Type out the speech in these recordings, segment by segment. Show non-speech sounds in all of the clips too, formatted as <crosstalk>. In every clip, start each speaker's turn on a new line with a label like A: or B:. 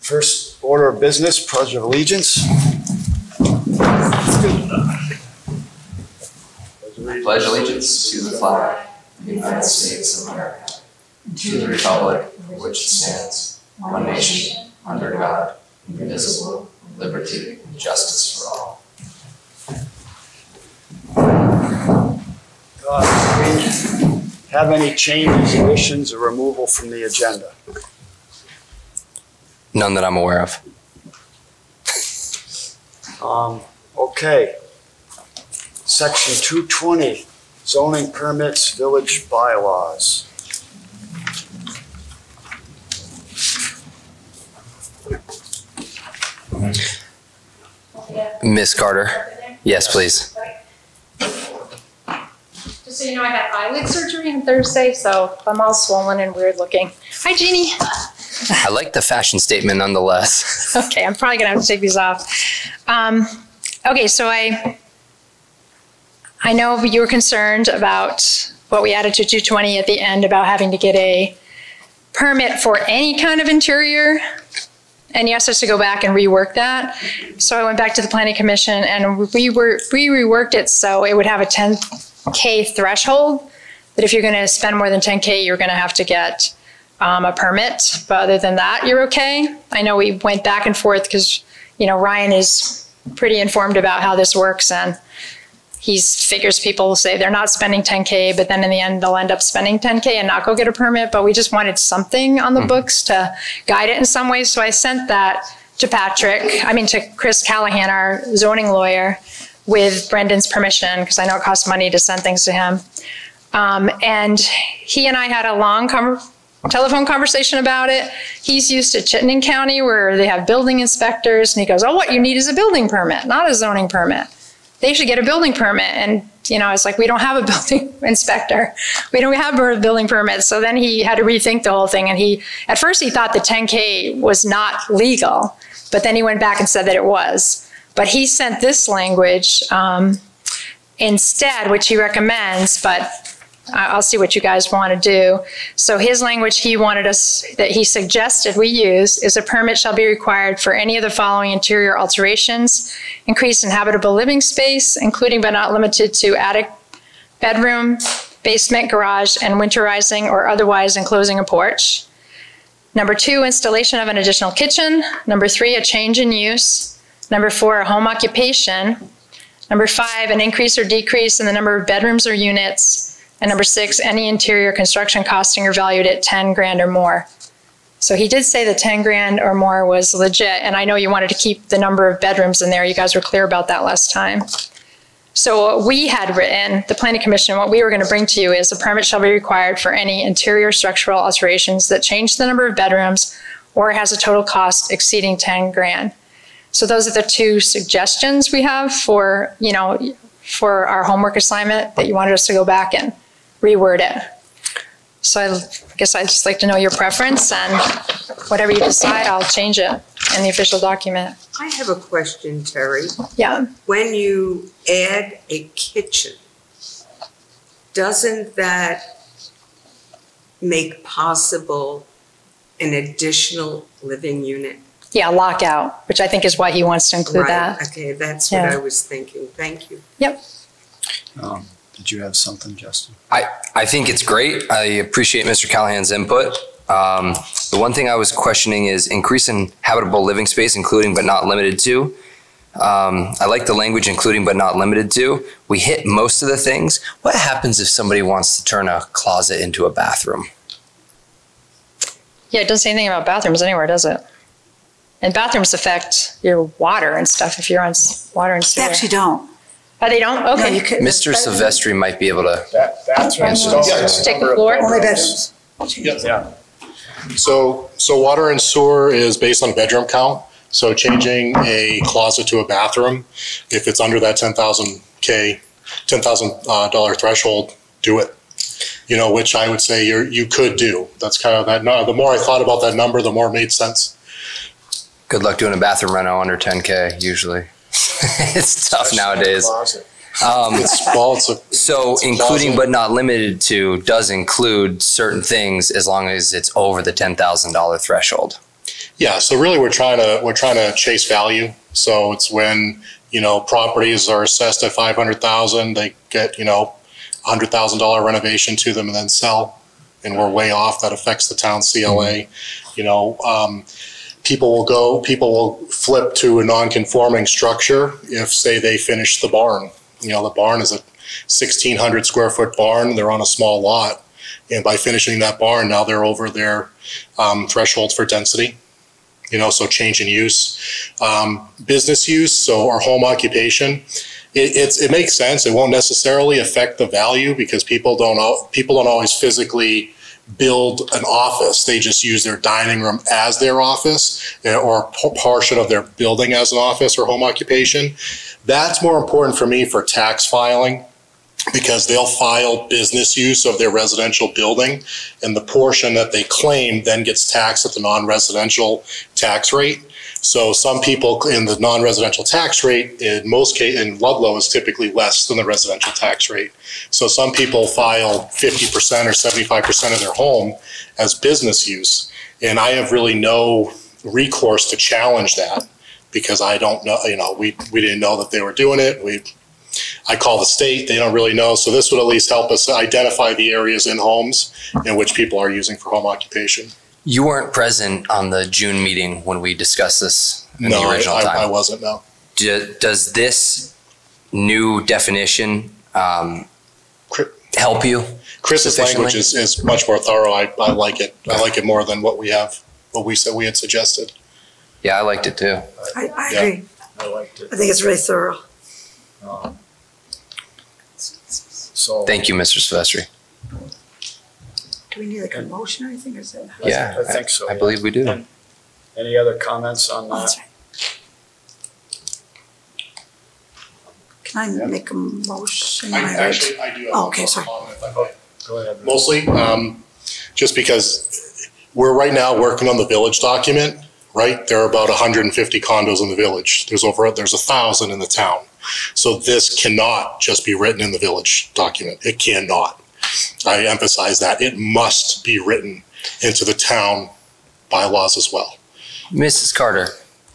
A: First order of business, pledge of allegiance.
B: pledge allegiance to the flag of the United States of America, to the republic for which it stands, one nation, under God, indivisible, with liberty and justice for all.
A: We Have any changes, additions, or removal from the agenda?
B: None that I'm aware of.
A: Um, okay. Section two twenty, zoning permits, village bylaws.
B: Miss Carter, yes, please.
C: Just so you know, I had eyelid surgery on Thursday, so I'm all swollen and weird looking. Hi, Jeannie.
B: I like the fashion statement nonetheless. <laughs>
C: Okay, I'm probably gonna have to take these off. Um, okay, so I, I know you were concerned about what we added to 220 at the end about having to get a permit for any kind of interior. And you asked us to go back and rework that. So I went back to the planning commission and we were, we reworked it so it would have a 10K threshold. That if you're gonna spend more than 10K, you're gonna have to get um, a permit. But other than that, you're okay. I know we went back and forth because, you know, Ryan is pretty informed about how this works and he figures people will say they're not spending 10K, but then in the end, they'll end up spending 10K and not go get a permit. But we just wanted something on the books to guide it in some ways. So I sent that to Patrick, I mean, to Chris Callahan, our zoning lawyer, with Brendan's permission, because I know it costs money to send things to him. Um, and he and I had a long conver- telephone conversation about it. He's used to Chittenden County where they have building inspectors, and he goes, "Oh, what you need is a building permit, not a zoning permit. They should get a building permit." And you know, it's like we don't have a <laughs> building inspector, we don't have a building permit. So then he had to rethink the whole thing, and he at first he thought the 10K was not legal, but then he went back and said that it was. But he sent this language um, instead, which he recommends, but I'll see what you guys want to do. So his language he wanted us, that he suggested we use is a permit shall be required for any of the following interior alterations, increase in habitable living space, including but not limited to attic, bedroom, basement, garage, and winterizing or otherwise enclosing a porch. Number two, installation of an additional kitchen. Number three, a change in use. Number four, home occupation. Number five, an increase or decrease in the number of bedrooms or units. And number six, any interior construction costing or valued at 10 grand or more. So he did say the 10 grand or more was legit, and I know you wanted to keep the number of bedrooms in there. You guys were clear about that last time. So what we had written, the planning commission, what we were going to bring to you is a permit shall be required for any interior structural alterations that change the number of bedrooms or has a total cost exceeding 10 grand. So those are the two suggestions we have for, you know, for our homework assignment that you wanted us to go back and reword it. So I guess I'd just like to know your preference and whatever you decide, I'll change it in the official document.
D: I have a question, Terry.
C: Yeah,
D: When you add a kitchen, doesn't that make possible an additional living unit?
C: Yeah, lockout, which I think is why he wants to include
D: Right,
C: that.
D: Okay, that's what
C: Yeah.
D: I was thinking. Thank you.
A: Um, Did you have something, Justin?
B: I, I think it's great. I appreciate Mr. Callahan's input. Um, the one thing I was questioning is increase in habitable living space, including but not limited to. Um, I like the language including but not limited to. We hit most of the things. What happens if somebody wants to turn a closet into a bathroom?
C: Yeah, it doesn't say anything about bathrooms anywhere, does it? And bathrooms affect your water and stuff if you're on s- water and sewer.
E: They
C: sewer.
E: actually don't.
C: Oh, they don't?
E: No,
C: Okay.
E: you could.
B: Mr. Silvestri might be able to.
F: That, that's
C: Okay.
F: right.
C: Take the floor.
E: Only bedrooms.
F: Yeah.
G: So, so water and sewer is based on bedroom count. So changing a closet to a bathroom, if it's under that ten thousand K, ten thousand uh, dollar threshold, do it. You know, which I would say you're, you could do. That's kind of that, no, the more I thought about that number, the more it made sense.
B: Good luck doing a bathroom reno under 10K usually. <laughs> it's tough nowadays. Um,
G: It's, well, it's a.
B: so
G: it's
B: including but not limited to does include certain things as long as it's over the ten thousand dollar threshold.
G: Yeah, so really we're trying to, we're trying to chase value. So it's when, you know, properties are assessed at five hundred thousand, they get, you know, hundred thousand dollar renovation to them and then sell. And we're way off, that affects the town CLA. You know, um, people will go, people will flip to a non-conforming structure if, say, they finish the barn. You know, the barn is a sixteen hundred square foot barn, they're on a small lot. And by finishing that barn, now they're over their, um, threshold for density you know, so change in use. Um, business use, so our home occupation, it, it makes sense. It won't necessarily affect the value because people don't, people don't always physically build an office. They just use their dining room as their office eh, or a portion of their building as an office or home occupation. That's more important for me for tax filing because they'll file business use of their residential building and the portion that they claim then gets taxed at the non-residential tax rate. So some people in the non-residential tax rate, in most case, in Ludlow is typically less than the residential tax rate. So some people file fifty percent or seventy-five percent of their home as business use. And I have really no recourse to challenge that because I don't know, you know, we, we didn't know that they were doing it. We, I call the state, they don't really know. So this would at least help us identify the areas in homes in which people are using for home occupation.
B: You weren't present on the June meeting when we discussed this in
G: No,
B: the
G: I,
B: original
G: I I
B: time.
G: wasn't, no.
B: Do- Does this new definition um, help you?
G: Chris's language is, is much more thorough. I, I like it. I like it more than what we have, what we said we had suggested.
B: Yeah, I liked it too.
E: I, I
G: Yeah.
E: agree.
A: I liked it.
E: I think it's really thorough.
A: Um, So.
B: Thank you, Mr. Silvestri.
E: Do we need like a motion or anything, or is it?
A: I-
B: Yeah,
A: I think so.
B: I
A: yeah.
B: believe we do.
A: And Any other comments on
E: Oh, that's
A: that?
E: right. Can I make a motion?
G: I
E: Am I right?
G: actually, I do have
E: Oh,
G: one
E: okay,
G: more
E: sorry.
G: comment, if I may.
A: Go ahead.
G: Mostly, um, just because we're right now working on the village document, right? There are about hundred and fifty condos in the village. There's over, there's a thousand in the town. So this cannot just be written in the village document. It cannot. I emphasize that. It must be written into the town bylaws as well.
B: Mrs. Carter,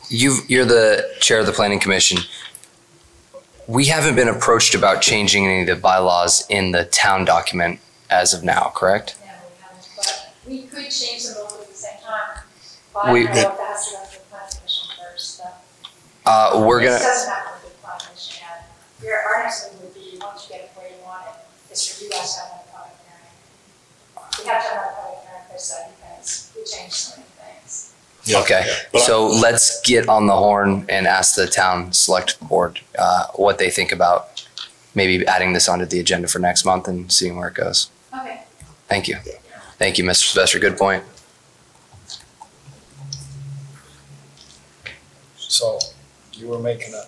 B: you you're the chair of the planning commission. We haven't been approached about changing any of the bylaws in the town document as of now, correct?
C: No, we haven't, but we could change them both at the same time. But I
B: We-
C: don't know if that has to go through the planning commission first, though.
B: Uh, we're gonna,
C: doesn't have to go through the planning commission yet. Your, our next thing would be, once you get it where you want it, is for you guys to have a public hearing. We have to have a public hearing for certain things, we changed so many things.
G: Yeah.
B: okay,
G: But I-
B: so let's get on the horn and ask the town select board, uh, what they think about maybe adding this onto the agenda for next month and seeing where it goes.
C: Okay.
B: Thank you. Thank you, Mr. Silvestri, good point.
A: So you were making a,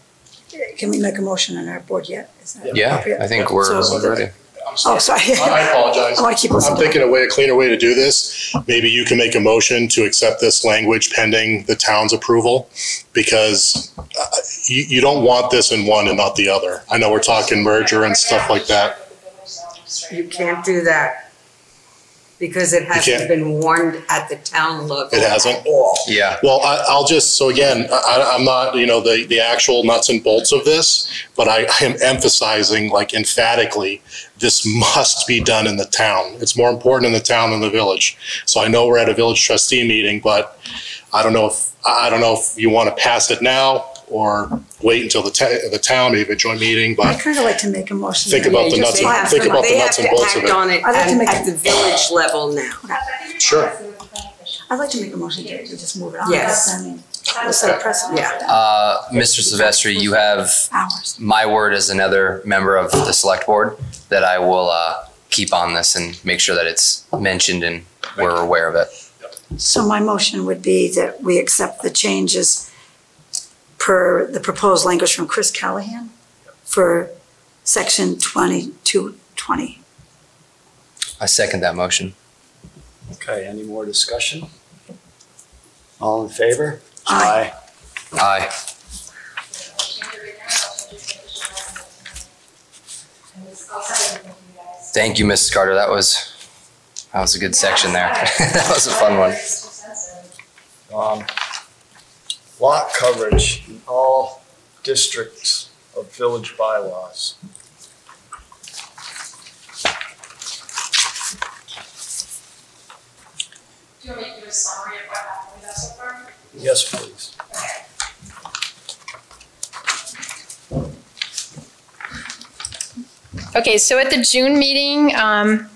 E: Can we make a motion on our board yet? Is that
B: Yeah. I think we're
E: So-
B: we're ready.
E: Oh, sorry.
G: I apologize. <laughs>
E: I want to keep
G: I'm thinking a way, a cleaner way to do this. Maybe you can make a motion to accept this language pending the town's approval. Because uh, you, you don't want this in one and not the other. I know we're talking merger and stuff like that.
D: You can't do that. Because it
G: can't?
D: hasn't been warned at the town level.
G: It hasn't?
D: at all.
B: Yeah,
G: Well, I, I'll just, so again, I, I'm not, you know, the, the actual nuts and bolts of this, but I, I am emphasizing like emphatically, this must be done in the town. It's more important in the town than the village. So I know we're at a village trustee meeting, but I don't know if, I don't know if you want to pass it now or wait until the, ta- the town, maybe a joint meeting,
E: I
G: but
E: kind of like to make a motion.
G: Think about the nuts and- think about the
D: they
G: nuts and
D: to
G: bolts of
D: act
G: it.
D: on it
E: I'd like to
D: at,
E: make
D: at
E: a-
D: the village level now.
G: Sure.
E: I'd like to make a motion to to just move it on.
D: Yes.
E: I mean, we'll set a precedent
D: Yeah.
B: uh, Mr. Silvestri, you have
E: Hours.
B: my word as another member of the select board that I will uh, keep on this and make sure that it's mentioned and we're aware of it.
E: So my motion would be that we accept the changes per the proposed language from Chris Callahan for section 2220.
B: I second that motion.
A: okay, any more discussion? All in favor?
E: Aye.
B: Aye. Thank you, Mrs. Carter. That was, that was a good section there. <laughs> That was a fun one.
A: Um, lot coverage in all districts of village bylaws.
C: Do you want me to give a summary of what happened with that so far?
A: Yes, please.
C: Okay, so at the June meeting, um,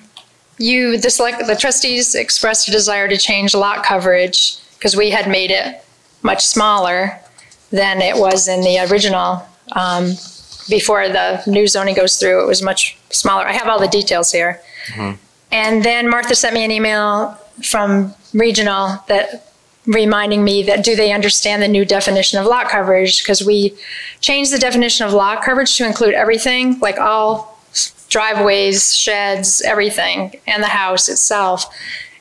C: you, the select, the trustees expressed a desire to change lot coverage because we had made it much smaller than it was in the original. Um, before the new zoning goes through, it was much smaller. I have all the details here. And then Martha sent me an email from regional that reminding me that do they understand the new definition of lot coverage? Because we changed the definition of lot coverage to include everything, like all driveways, sheds, everything, and the house itself.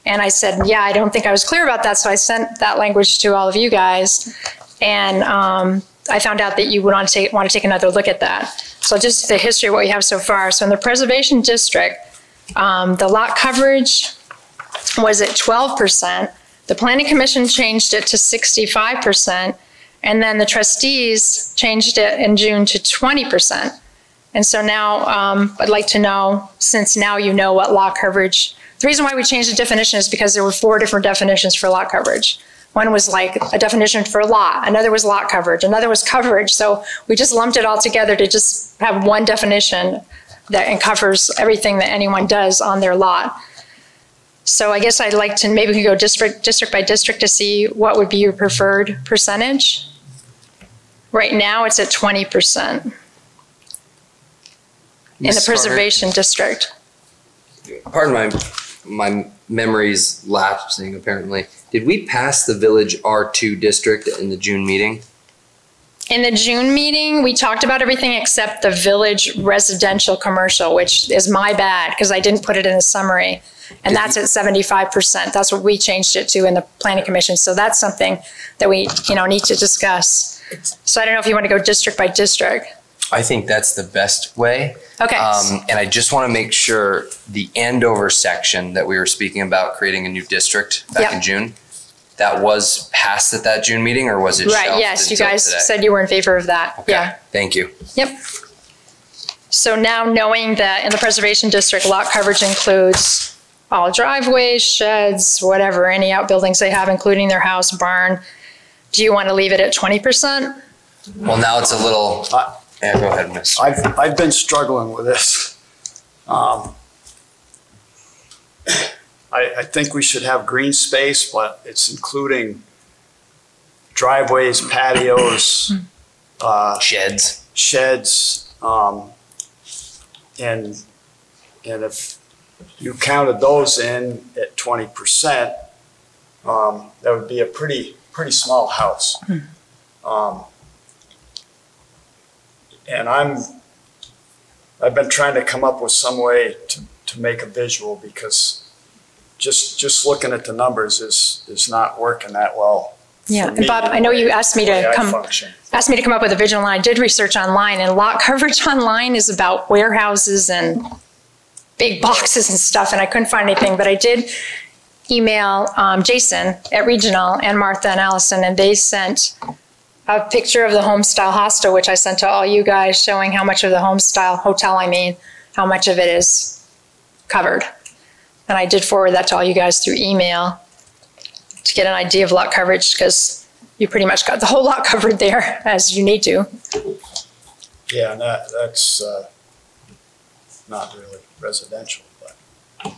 C: And I said, yeah, I don't think I was clear about that, so I sent that language to all of you guys. And um, I found out that you would want to take, want to take another look at that. So just the history of what we have so far. So in the preservation district, um, the lot coverage was at twelve percent. The planning commission changed it to sixty-five percent. And then the trustees changed it in June to twenty percent. And so now, um, I'd like to know, since now you know what lot coverage, the reason why we changed the definition is because there were four different definitions for lot coverage. One was like a definition for a lot, another was lot coverage, another was coverage. So we just lumped it all together to just have one definition that covers everything that anyone does on their lot. So I guess I'd like to, maybe we could go district, district by district to see what would be your preferred percentage. Right now, it's at twenty percent in the
B: Mrs. Carter,
C: preservation district.
B: Pardon my, my memory's lapsing apparently. Did we pass the village R2 district in the June meeting?
C: In the June meeting, we talked about everything except the village residential commercial, which is my bad because I didn't put it in the summary. And that's at seventy-five percent. That's what we changed it to in the planning commission. So that's something that we, you know, need to discuss. So I don't know if you want to go district by district.
B: I think that's the best way.
C: Okay.
B: Um, and I just want to make sure the Andover section that we were speaking about creating a new district back
C: Yep.
B: in June, that was passed at that June meeting or was it
C: Right, yes, you guys
B: today?
C: said you were in favor of that.
B: Okay,
C: Yeah.
B: Thank you.
C: Yep. So now knowing that in the preservation district, lot coverage includes all driveways, sheds, whatever, any outbuildings they have, including their house, barn, do you want to leave it at twenty percent?
B: Well, now it's a little,
A: Uh,
B: yeah, go ahead, Miss.
A: I've, I've been struggling with this. Um, I, I think we should have green space, but it's including driveways, patios, <coughs> uh,
B: Sheds.
A: sheds, um, and, and if you counted those in at twenty percent, um, that would be a pretty, pretty small house. Um, and I'm, I've been trying to come up with some way to, to make a visual because just, just looking at the numbers is, is not working that well.
C: Yeah, and Bob, I know you asked me to come, asked me to come up with a visual, and I did research online, and a lot coverage <laughs> online is about warehouses and big boxes and stuff, and I couldn't find anything, but I did email um, Jason at Regional and Martha and Allison, and they sent a picture of the home style hostel, which I sent to all you guys, showing how much of the home style hotel, I mean, how much of it is covered. And I did forward that to all you guys through email to get an idea of lot coverage, because you pretty much got the whole lot <laughs> covered there as you need to.
A: Yeah, and that, that's, uh, not really residential, but.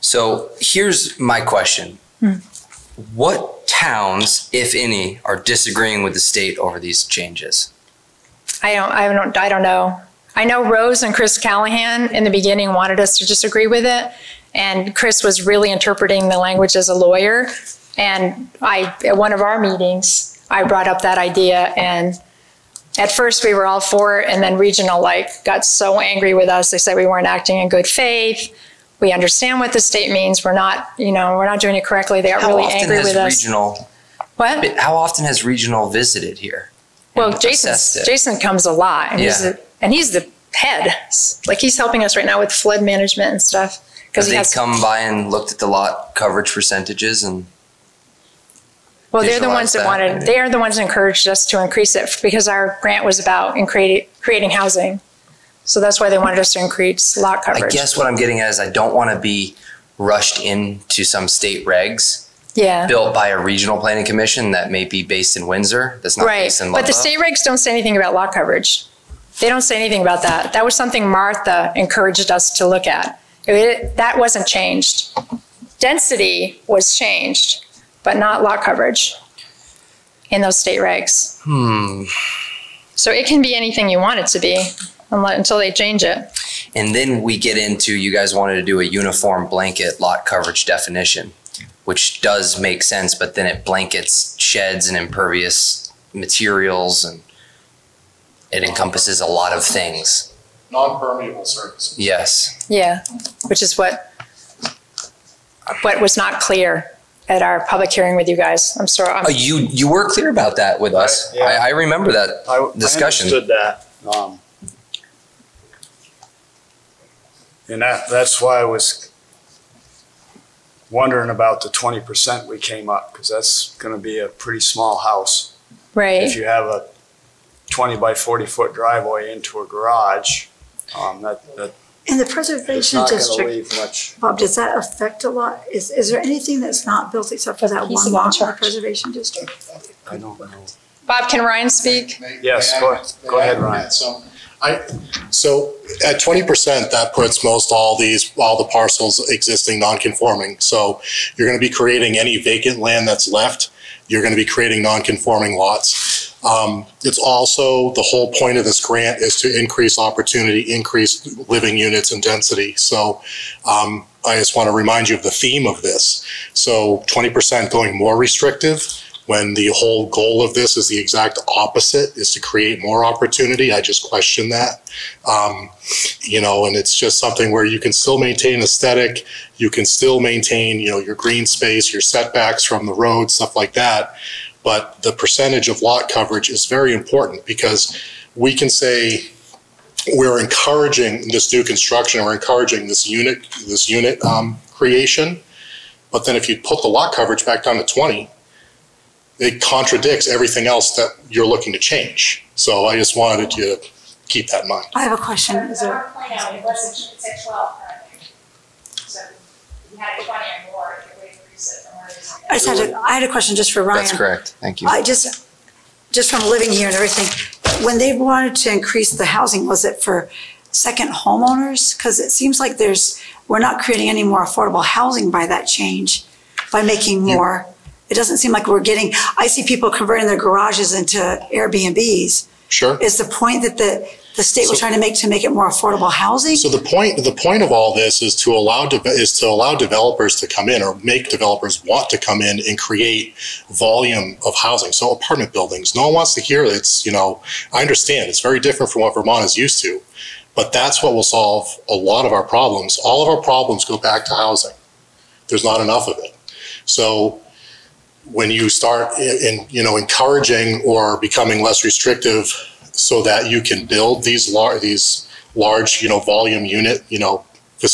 B: So here's my question.
C: Hmm.
B: What towns, if any, are disagreeing with the state over these changes?
C: I don't, I don't, I don't know. I know Rose and Chris Callahan in the beginning wanted us to disagree with it. And Chris was really interpreting the language as a lawyer. And I, at one of our meetings, I brought up that idea and at first we were all for it and then regional like got so angry with us. They said we weren't acting in good faith. We understand what the state means. We're not, you know, we're not doing it correctly. They got
B: How
C: really angry with us.
B: regional,
C: What?
B: how often has regional visited here?
C: Well, Jason. Jason comes a lot, and he's
B: Yeah.
C: the, and he's the head. Like he's helping us right now with flood management and stuff. Because he
B: they
C: has,
B: come by and looked at the lot coverage percentages and
C: well, they're the ones that
B: that?
C: wanted, they're the ones that encouraged us to increase it because our grant was about in creating, creating housing. So that's why they wanted us to increase lot coverage.
B: I guess what I'm getting at is I don't want to be rushed into some state regs
C: Yeah.
B: built by a regional planning commission that may be based in Windsor, that's not
C: Right,
B: based in
C: but the state regs don't say anything about lot coverage. They don't say anything about that. That was something Martha encouraged us to look at. It- That wasn't changed. Density was changed, but not lot coverage in those state regs.
B: Hmm.
C: So it can be anything you want it to be until they change it.
B: And then we get into, you guys wanted to do a uniform blanket lot coverage definition, which does make sense, but then it blankets sheds and impervious materials and it encompasses a lot of things.
G: Non-permeable surfaces.
B: Yes.
C: Yeah, which is what, what was not clear at our public hearing with you guys. I'm sorry. I'm-
B: Uh, you, you were clear about that with us.
A: Yeah.
B: I, I remember that
A: I I
B: discussion.
A: understood that. um, And that, that's why I was wondering about the twenty percent we came up, because that's gonna be a pretty small house.
C: Right.
A: If you have a twenty by forty foot driveway into a garage, um, that, that
E: In the
A: it's
E: preservation
A: not gonna
E: district,
A: leave much.
E: Bob, does that affect a lot? Is, is there anything that's not built except for that
C: He's
E: one
C: the one
E: lot in the
C: charged.
E: preservation district?
A: I don't know.
C: Bob, can Ryan speak?
A: Yes, go ahead. Go ahead, Ryan.
G: So, I, so at twenty percent, that puts most all these, all the parcels existing non-conforming. So you're gonna be creating any vacant land that's left, you're gonna be creating non-conforming lots. Um, it's also, the whole point of this grant is to increase opportunity, increase living units and density. So, um, I just want to remind you of the theme of this. So twenty percent going more restrictive, when the whole goal of this is the exact opposite, is to create more opportunity. I just question that. Um, you know, and it's just something where you can still maintain aesthetic, you can still maintain, you know, your green space, your setbacks from the road, stuff like that. But the percentage of lot coverage is very important because we can say we're encouraging this new construction, we're encouraging this unit, this unit, um, creation. But then if you put the lot coverage back down to twenty, it contradicts everything else that you're looking to change. So I just wanted you to keep that in mind.
E: I have a question. Is there,
F: Our plan, it wasn't, it's at twelve currently. So you had twenty or more, it would increase it from where.
E: I just had a, I had a question just for Ryan.
B: That's correct. Thank you.
E: I just, just from living here and everything, when they wanted to increase the housing, was it for second homeowners? Because it seems like there's, we're not creating any more affordable housing by that change, by making more. It doesn't seem like we're getting, I see people converting their garages into Airbnbs.
G: Sure?
E: Is the point that the, the state was
G: So-
E: trying to make to make it more affordable housing?
G: So the point, the point of all this is to allow, de- is to allow developers to come in or make developers want to come in and create volume of housing. So apartment buildings, no one wants to hear it's, you know, I understand, it's very different from what Vermont is used to. But that's what will solve a lot of our problems. All of our problems go back to housing. There's not enough of it. So when you start in, you know, encouraging or becoming less restrictive so that you can build these lar- these large, you know, volume unit, you know,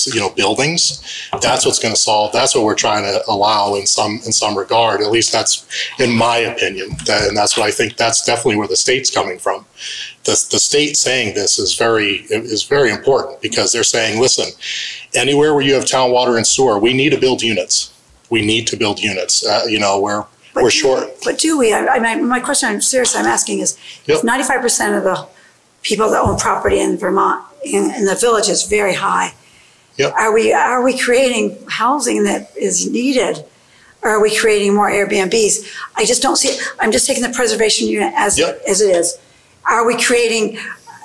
G: you know, buildings, that's what's going to solve, that's what we're trying to allow in some, in some regard. At least that's in my opinion. That, and that's what I think, that's definitely where the state's coming from. The, the state saying this is very, is very important because they're saying, listen, anywhere where you have town water and sewer, we need to build units. We need to build units. Uh, you know, we're,
E: But
G: we're short.
E: But do we? I, I mean, my question, I'm serious, I'm asking is,
G: Yep.
E: if ninety-five percent of the people that own property in Vermont, in, in the village is very high.
G: Yep.
E: Are we, are we creating housing that is needed? Or are we creating more Airbnbs? I just don't see, it. I'm just taking the preservation unit as,
G: Yep.
E: as it is. Are we creating,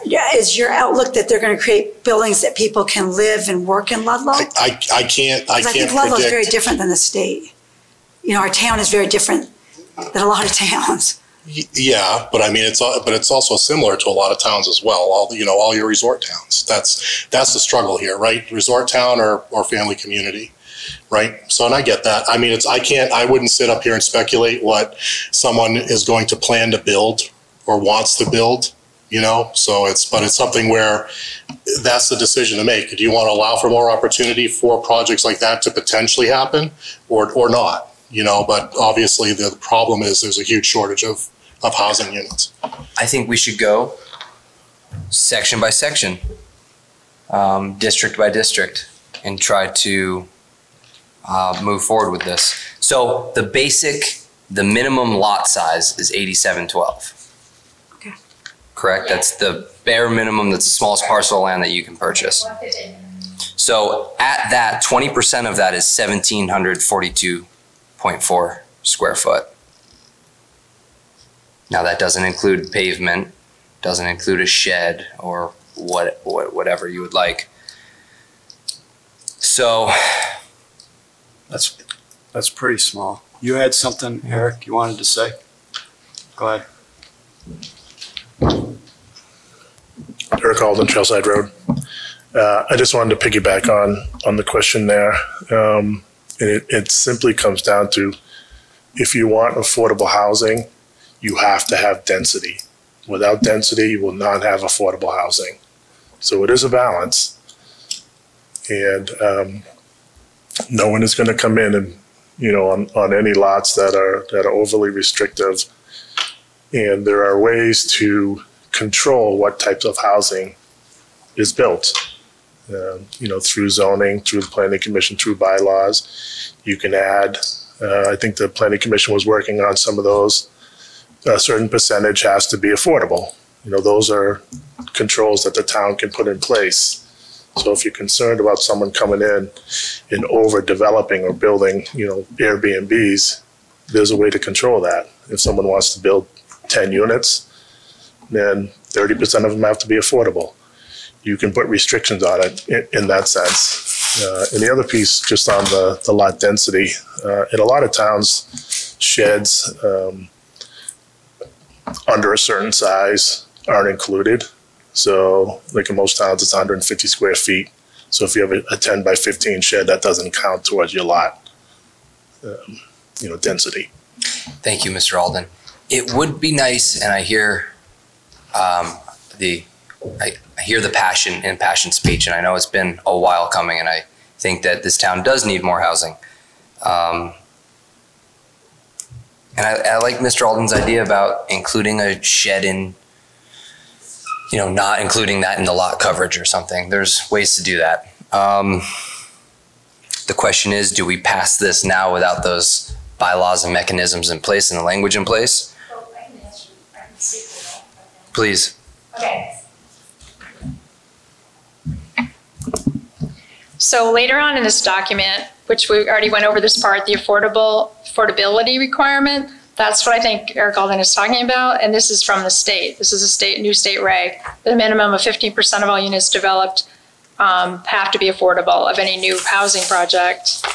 E: yeah, is your outlook that they're gonna create buildings that people can live and work in Ludlow?
G: I, I, I can't, I
E: can't I think Ludlow's very different than the state. You know, our town is very different than a lot of <laughs> towns.
G: Yeah, but I mean, it's, but it's also similar to a lot of towns as well. All, you know, all your resort towns. That's, that's the struggle here, right? Resort town or, or family community, right? So, and I get that. I mean, it's, I can't, I wouldn't sit up here and speculate what someone is going to plan to build or wants to build. You know? So it's, but it's something where that's the decision to make. Do you want to allow for more opportunity for projects like that to potentially happen or, or not? You know, but obviously the problem is there's a huge shortage of, of housing units.
B: I think we should go section by section, um, district by district, and try to uh, move forward with this. So the basic, the minimum lot size is eighty-seven twelve.
E: Okay.
B: Correct? That's the bare minimum. That's the smallest parcel of land that you can purchase. So at that, twenty percent of that is seventeen hundred forty-two point four square foot. Now that doesn't include pavement, doesn't include a shed or what, what whatever you would like. So
A: That's, that's pretty small. You had something, Eric, you wanted to say? Go ahead.
H: Eric Alden, Trailside Road. Uh, I just wanted to piggyback on, on the question there. Um, and it, it simply comes down to, if you want affordable housing, you have to have density. Without density, you will not have affordable housing. So it is a balance. And, um, no one is going to come in and, you know, on, on any lots that are, that are overly restrictive. And there are ways to control what types of housing is built. Um, you know, through zoning, through the planning commission, through bylaws. You can add, uh, I think the planning commission was working on some of those. A certain percentage has to be affordable. You know, those are controls that the town can put in place. So if you're concerned about someone coming in and overdeveloping or building, you know, Airbnbs, there's a way to control that. If someone wants to build ten units, then thirty percent of them have to be affordable. You can put restrictions on it in, in that sense. Uh, and the other piece, just on the, the lot density, uh, in a lot of towns, sheds, um, under a certain size aren't included. So like in most towns, it's hundred and fifty square feet. So if you have a, a ten by fifteen shed, that doesn't count towards your lot, um, you know, density.
B: Thank you, Mr. Alden. It would be nice, and I hear um, the I, hear the passion in passion speech, and I know it's been a while coming, and I think that this town does need more housing. Um, and I, I like Mr. Alden's idea about including a shed in, you know, not including that in the lot coverage or something. There's ways to do that. Um, the question is, do we pass this now without those bylaws and mechanisms in place and the language in place?
F: Oh, I can answer, I can speak to that.
B: Please.
F: Okay,
C: So later on in this document, which we already went over this part, the affordable, affordability requirement, that's what I think Eric Alden is talking about, and this is from the state. This is a state, new state reg. The minimum of fifteen percent of all units developed um, have to be affordable of any new housing project.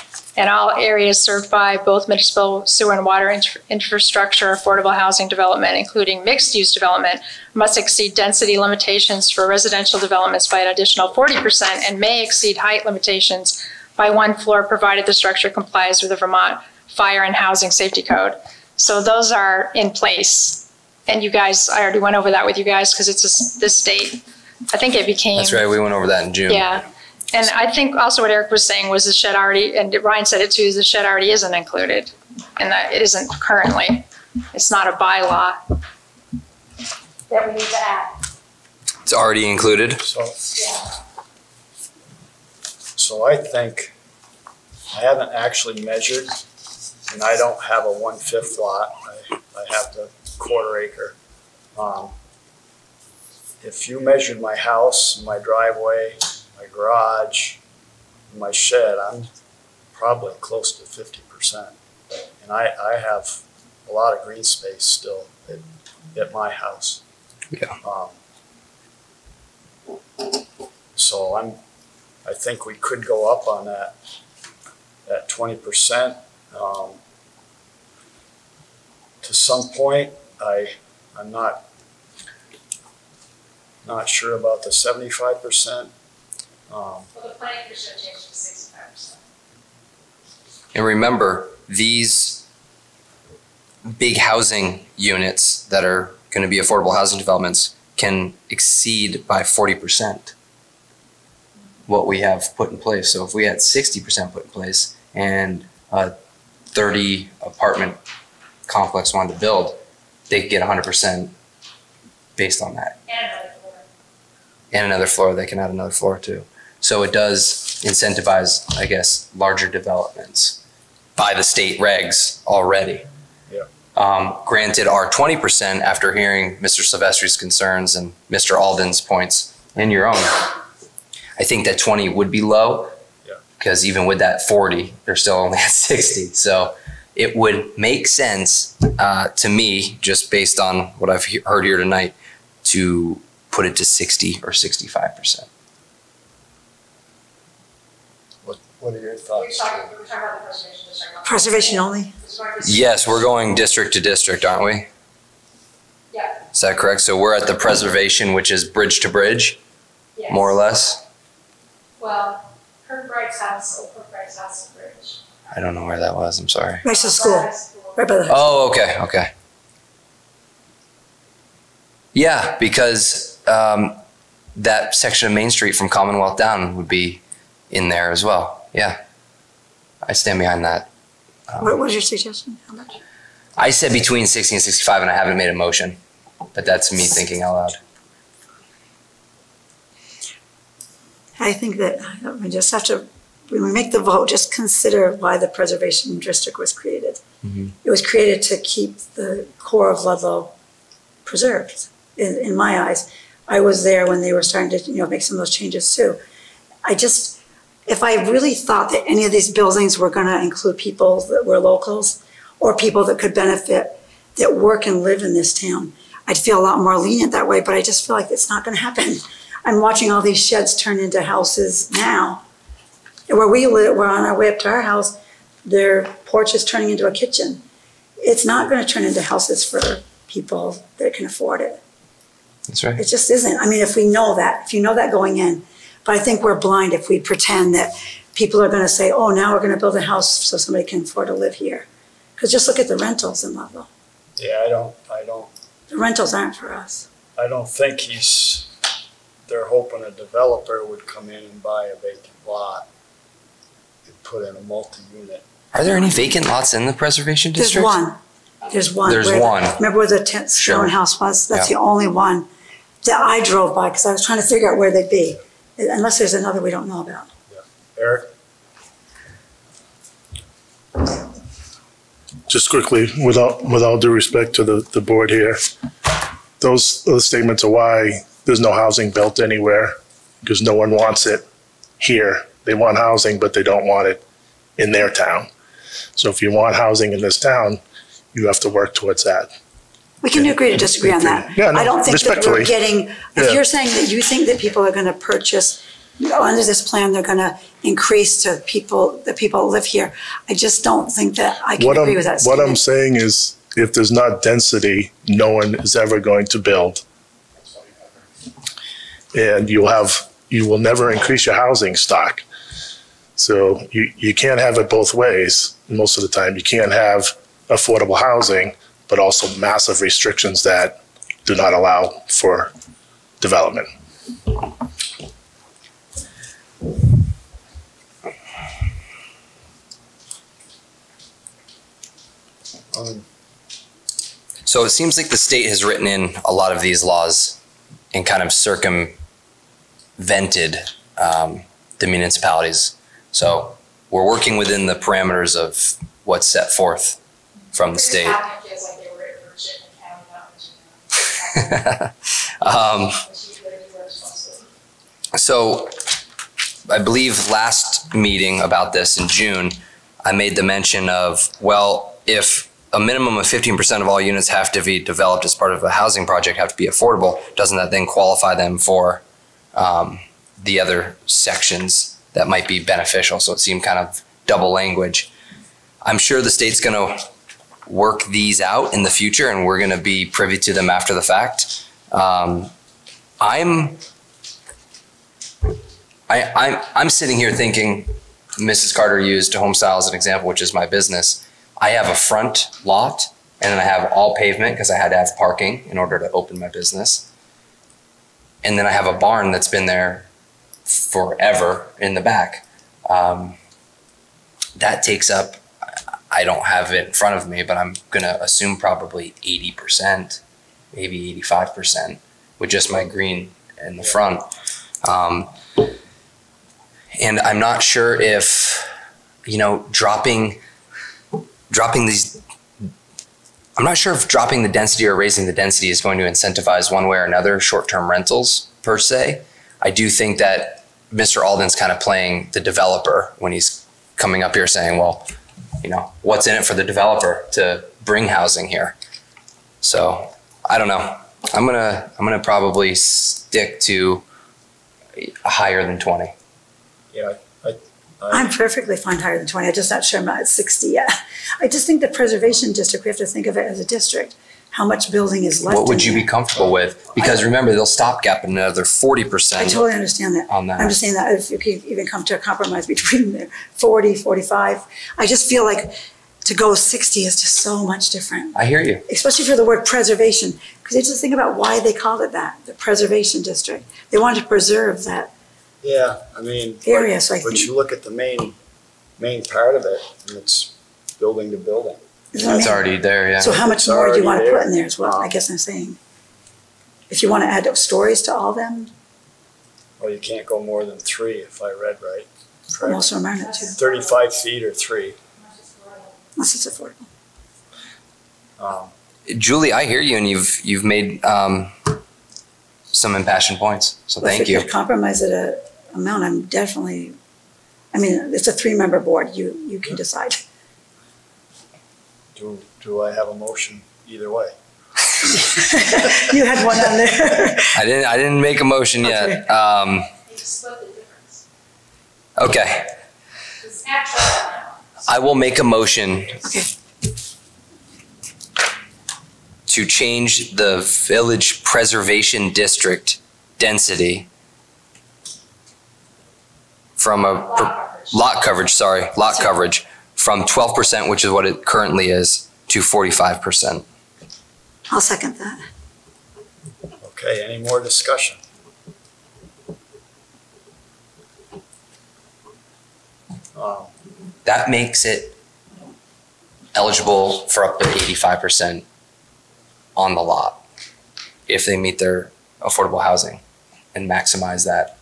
C: And all areas served by both municipal sewer and water infra- infrastructure, affordable housing development, including mixed-use development, must exceed density limitations for residential developments by an additional forty percent and may exceed height limitations by one floor, provided the structure complies with the Vermont Fire and Housing Safety Code. So those are in place. And you guys, I already went over that with you guys because it's a- the state. I think it became.
B: That's right. We went over that in June.
C: Yeah. And I think also what Eric was saying was the shed already, and Ryan said it too, is the shed already isn't included. And that it isn't currently. It's not a bylaw. That we need to add.
B: It's already included.
A: So, so I think, I haven't actually measured, and I don't have a one-fifth lot. I, I have the quarter acre. Um, If you measured my house, my driveway, my garage, my shed, I'm probably close to fifty percent. And I, I have a lot of green space still at, at my house.
B: Yeah.
A: Um, So I'm, I think we could go up on that, that twenty percent. Um, To some point, I, I'm not, not sure about the seventy-five percent. Um,
F: well, the planning commission changed to sixty-five percent.
B: And remember, these big housing units that are going to be affordable housing developments can exceed by forty percent what we have put in place. So if we had sixty percent put in place and a thirty apartment complex wanted to build, they could get hundred percent based on that.
F: And another floor.
B: And another floor, they can add another floor too. So it does incentivize, I guess, larger developments by the state regs already.
A: Yeah.
B: Um, granted, our 20%, after hearing Mr. Silvestri's concerns and Mr. Alden's points and your own, I think that 20 would be low because yeah. even with that 40, they're still only at 60. So it would make sense uh, to me, just based on what I've he- heard here tonight, to put it to 60 or 65%.
A: What, what are your
F: We're
A: thoughts?
F: talking, we're talking about the preservation district.
E: Preservation only?
F: It's going to-
B: Yes, we're going district to district, aren't we?
F: Yeah,
B: Is that correct? So we're at the preservation, which is bridge to bridge,
F: yes.
B: more or less?
F: Well, Kirkbride's house, Old Kirkbride's house is bridge.
B: I don't know where that was. I'm sorry.
E: Next to school,
F: school.
E: right by the,
B: Oh, okay, okay. Yeah, because um, that section of Main Street from Commonwealth down would be in there as well. Yeah. I stand behind that.
E: what was your suggestion? How much?
B: I said between 60 and 65, and I haven't made a motion, but that's me thinking out loud.
E: I think that, we just have to, when we make the vote, just consider why the preservation district was created.
B: Mhm.
E: It was created to keep the core of Ludlow preserved, in, in my eyes. I was there when they were starting to, you know, make some of those changes too. I just, if I really thought that any of these buildings were gonna include people that were locals or people that could benefit, that work and live in this town, I'd feel a lot more lenient that way, but I just feel like it's not gonna happen. <laughs> I'm watching all these sheds turn into houses now. Where we live, we're on our way up to our house, their porch is turning into a kitchen. It's not gonna turn into houses for people that can afford it.
B: That's right.
E: It just isn't. I mean, if we know that, if you know that going in. But I think we're blind if we pretend that people are gonna say, oh, now we're gonna build a house so somebody can afford to live here. Because just look at the rentals in Ludlow.
A: Yeah, I don't, I don't,
E: The rentals aren't for us.
A: I don't think he's, they're hoping a developer would come in and buy a vacant lot and put in a multi-unit.
B: Are there any vacant lots in the preservation
E: There's
B: district?
E: one. There's one.
B: There's
E: where the-
B: one.
E: Remember where the tent
B: Sure.
E: stone house was? That's
B: Yeah.
E: the only one that I drove by because I was trying to figure out where they'd be. Unless there's another we don't know about. Yeah.
A: Eric?
H: just quickly, without, with all due respect to the, the board here, those, those statements are why there's no housing built anywhere, because no one wants it here. They want housing, but they don't want it in their town. So if you want housing in this town, you have to work towards that.
E: We can agree to disagree on that.
H: Yeah, no,
E: I don't think that we're getting,
H: Yeah.
E: if you're saying that you think that people are gonna purchase, oh, under this plan, they're gonna increase to people, the people who live here. I just don't think that I can
H: What I'm,
E: agree with that Statement.
H: what I'm saying is, if there's not density, no one is ever going to build. And you'll have, you will never increase your housing stock. So you, you can't have it both ways most of the time. You can't have affordable housing, but also massive restrictions that do not allow for development.
B: So it seems like the state has written in a lot of these laws and kind of circumvented um, the municipalities. So we're working within the parameters of what's set forth from the
F: This
B: state.
F: applicant feels like they were written for Chittenden County, not Virginia. <laughs>
B: um. So I believe last meeting about this in June, I made the mention of, well, if a minimum of fifteen percent of all units have to be developed as part of a housing project have to be affordable, doesn't that then qualify them for um, the other sections that might be beneficial? So it seemed kind of double language. I'm sure the state's gonna work these out in the future and we're gonna be privy to them after the fact. Um, I'm I, I'm, I'm sitting here thinking, Mrs. Carter used Home Style as an example, which is my business. I have a front lot and then I have all pavement because I had to have parking in order to open my business. and then I have a barn that's been there forever in the back. Um, that takes up, I don't have it in front of me, but I'm going to assume probably 80%, maybe 85% with just my green in the front. Um, and I'm not sure if, you know, dropping, dropping these, I'm not sure if dropping the density or raising the density is going to incentivize one way or another short-term rentals per se. I do think that Mr. Alden's kind of playing the developer when he's coming up here saying, well, you know, what's in it for the developer to bring housing here? So I don't know. I'm gonna I'm gonna probably stick to higher than 20.
A: Yeah, I, I,
E: I'm perfectly fine higher than 20, I'm just not sure I'm at 60 yet. I just think the preservation district, we have to think of it as a district, how much building is left
B: What would
E: in
B: you be comfortable with? Because remember, they'll stopgap another 40%
E: I totally understand that.
B: on that.
E: I'm just saying that if you can even come to a compromise between the 40, 45, I just feel like to go 60 is just so much different,
B: I hear you.
E: especially for the word preservation, because you just think about why they called it that, the preservation district. They wanted to preserve that
A: yeah, I mean. but-
E: area, so I
A: But
E: think.
A: you look at the main, main part of it, and it's building to building.
E: Isn't that
B: That's
E: main?
B: already there, yeah.
E: So how much
A: It's
E: more do you want to put
A: there.
E: in there as well, I guess I'm saying? If you want to add stories to all them,
A: Well, you can't go more than three, if I read right. Correct.
E: most of them aren't too,
A: Thirty-five feet or three.
E: unless it's affordable.
A: Um,
B: Julie, I hear you, and you've you've made um, some impassioned points. So
E: Well,
B: thank
E: If we
B: you.
E: could compromise at a amount, I'm definitely, I mean, it's a three-member board, you, you can decide.
A: Do, do I have a motion either way? <laughs>
E: You had one on there.
B: I didn't I didn't make a motion yet. Um,
F: You just split the difference.
B: okay,
F: It's actual.
B: I will make a motion
E: Okay,
B: to change the village preservation district density from a
F: Lot coverage.
B: lot coverage, sorry, lot coverage from 12%, which is what it currently is, to 45%.
E: I'll second that.
A: Okay, any more discussion? Um,
B: That makes it eligible for up to 85% on the lot if they meet their affordable housing and maximize that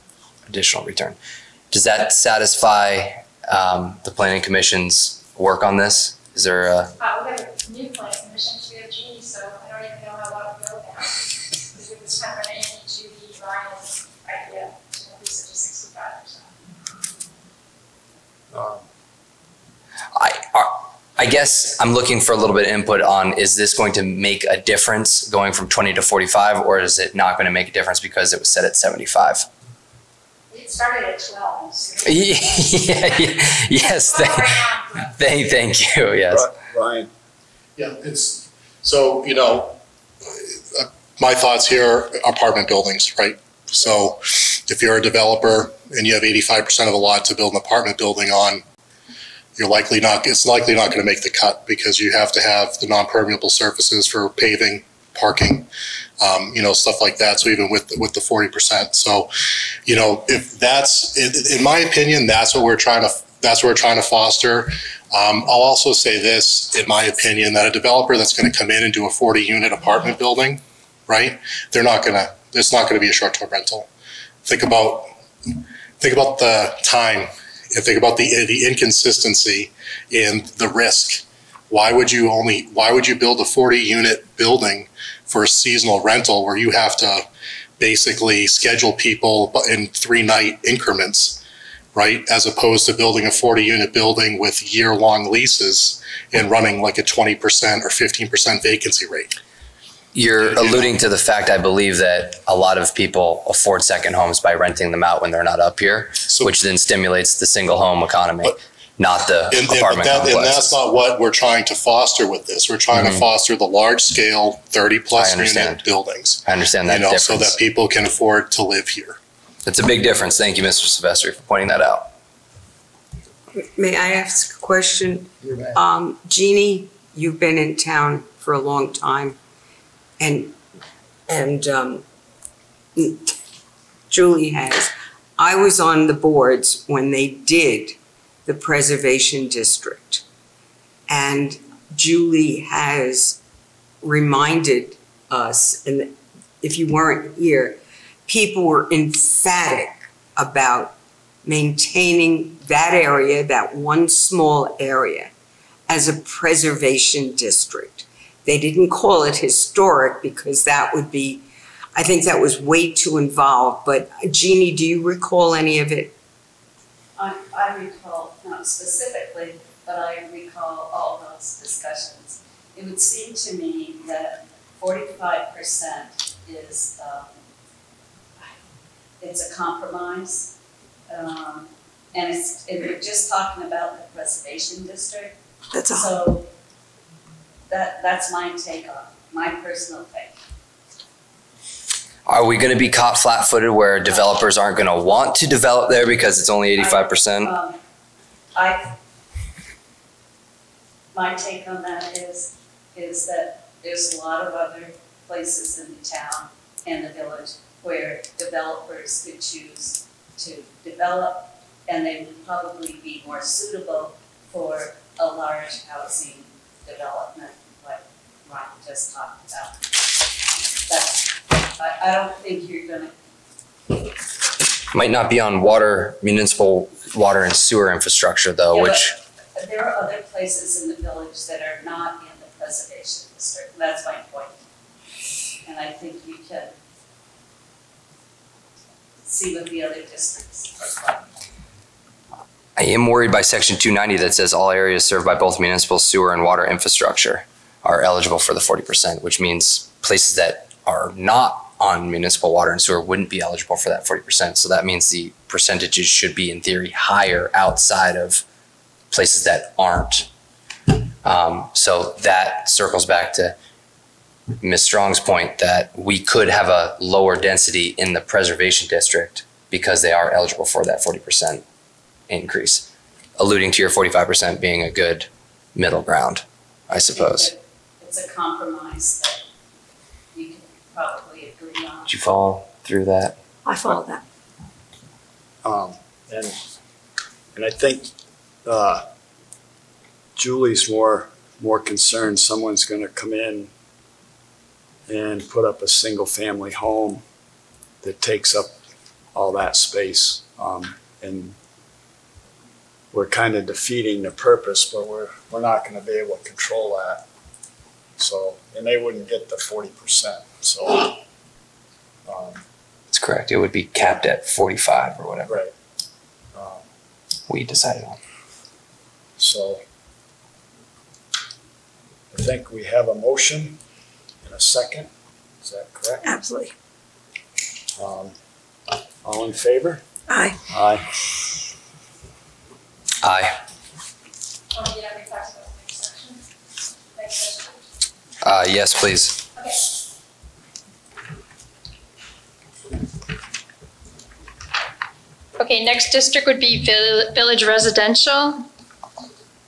B: additional return. Does that satisfy um, the planning commission's work on this? Is there a,
F: Uh, we have a new plan commission, we have G, so I don't even know how long to go now. Because it was kind of an A to B Ryan's idea to increase it to sixty-five percent.
A: um,
B: I, are- I guess I'm looking for a little bit of input on, is this going to make a difference going from 20 to 45? Or is it not going to make a difference because it was set at 75?
F: It started at twelve, so. <laughs>
B: Yeah, yeah, yes,
F: Well,
B: thank, thank, thank you, yes.
A: Ryan,
G: Yeah, it's, so, you know, uh, my thoughts here, are apartment buildings, right? So if you're a developer and you have eighty-five percent of a lot to build an apartment building on, you're likely not, it's likely not gonna make the cut because you have to have the non-permeable surfaces for paving, parking, um, you know, stuff like that. So even with, with the forty percent. So, you know, if that's, in, my opinion, that's what we're trying to, that's what we're trying to foster. Um, I'll also say this, in my opinion, that a developer that's gonna come in and do a forty unit apartment building, right? They're not gonna, it's not gonna be a short-term rental. Think about, think about the time, and think about the, the inconsistency and the risk. Why would you only, why would you build a forty unit building for a seasonal rental where you have to basically schedule people in three night increments? right? As opposed to building a 40 unit building with year long leases and running like a 20% or 15% vacancy rate.
B: You're alluding to the fact, I believe, that a lot of people afford second homes by renting them out when they're not up here,
G: So-
B: which then stimulates the single home economy,
G: But-
B: not the
G: And, and,
B: apartment
G: that, and that's not what we're trying to foster with this. We're trying to
B: Mhm.
G: foster the large scale 30 plus unit buildings.
B: I understand that
G: You know, so that people can afford to live here.
B: It's a big difference. Thank you, Mr. Silvestri, for pointing that out.
D: May I ask a question? Um, Jeannie, you've been in town for a long time and, and, um, Julie has. I was on the boards when they did the preservation district. And Julie has reminded us, and if you weren't here, people were emphatic about maintaining that area, that one small area, as a preservation district. They didn't call it historic because that would be, I think that was way too involved, but Jeannie, do you recall any of it?
I: I, I recall, not specifically, but I recall all those discussions. It would seem to me that forty-five percent is, um, it's a compromise. Um, and it's, and we're just talking about the preservation district,
E: That's all.
I: so that, that's my take on, my personal take.
B: Are we going to be caught flat-footed where developers aren't going to want to develop there because it's only 85%?
I: Um, I, my take on that is, is that there's a lot of other places in the town and the village where developers could choose to develop, and they would probably be more suitable for a large housing development like Ron just talked about. That's, I, I don't think you're gonna
B: Might not be on water, municipal water and sewer infrastructure though,
I: Yeah,
B: which,
I: There are other places in the village that are not in the preservation district, that's my point. And I think you can see what the other districts are like.
B: I am worried by section 290 that says all areas served by both municipal sewer and water infrastructure are eligible for the 40%, which means places that are not on municipal water and sewer wouldn't be eligible for that 40%. So that means the percentages should be in theory higher outside of places that aren't. Um, so that circles back to Ms. Strong's point that we could have a lower density in the preservation district because they are eligible for that 40% increase, alluding to your 45% being a good middle ground, I suppose.
I: It's a compromise that you can probably.
B: Did you follow through that?
E: I follow that.
A: Um, and, and I think, uh, Julie's more, more concerned someone's gonna come in and put up a single-family home that takes up all that space. Um, and we're kind of defeating the purpose, but we're, we're not gonna be able to control that. So, and they wouldn't get the forty percent, so. Um,
B: That's correct. It would be capped at 45 or whatever
A: Right. Um,
B: we decided on.
A: So I think we have a motion and a second. Is that correct?
E: Absolutely.
A: Um, All in favor?
E: Aye.
A: Aye.
B: Aye.
F: Oh, yeah, we talked about next section. Next section.
B: Uh, yes, please.
F: Okay.
C: Okay, next district would be vil- village residential.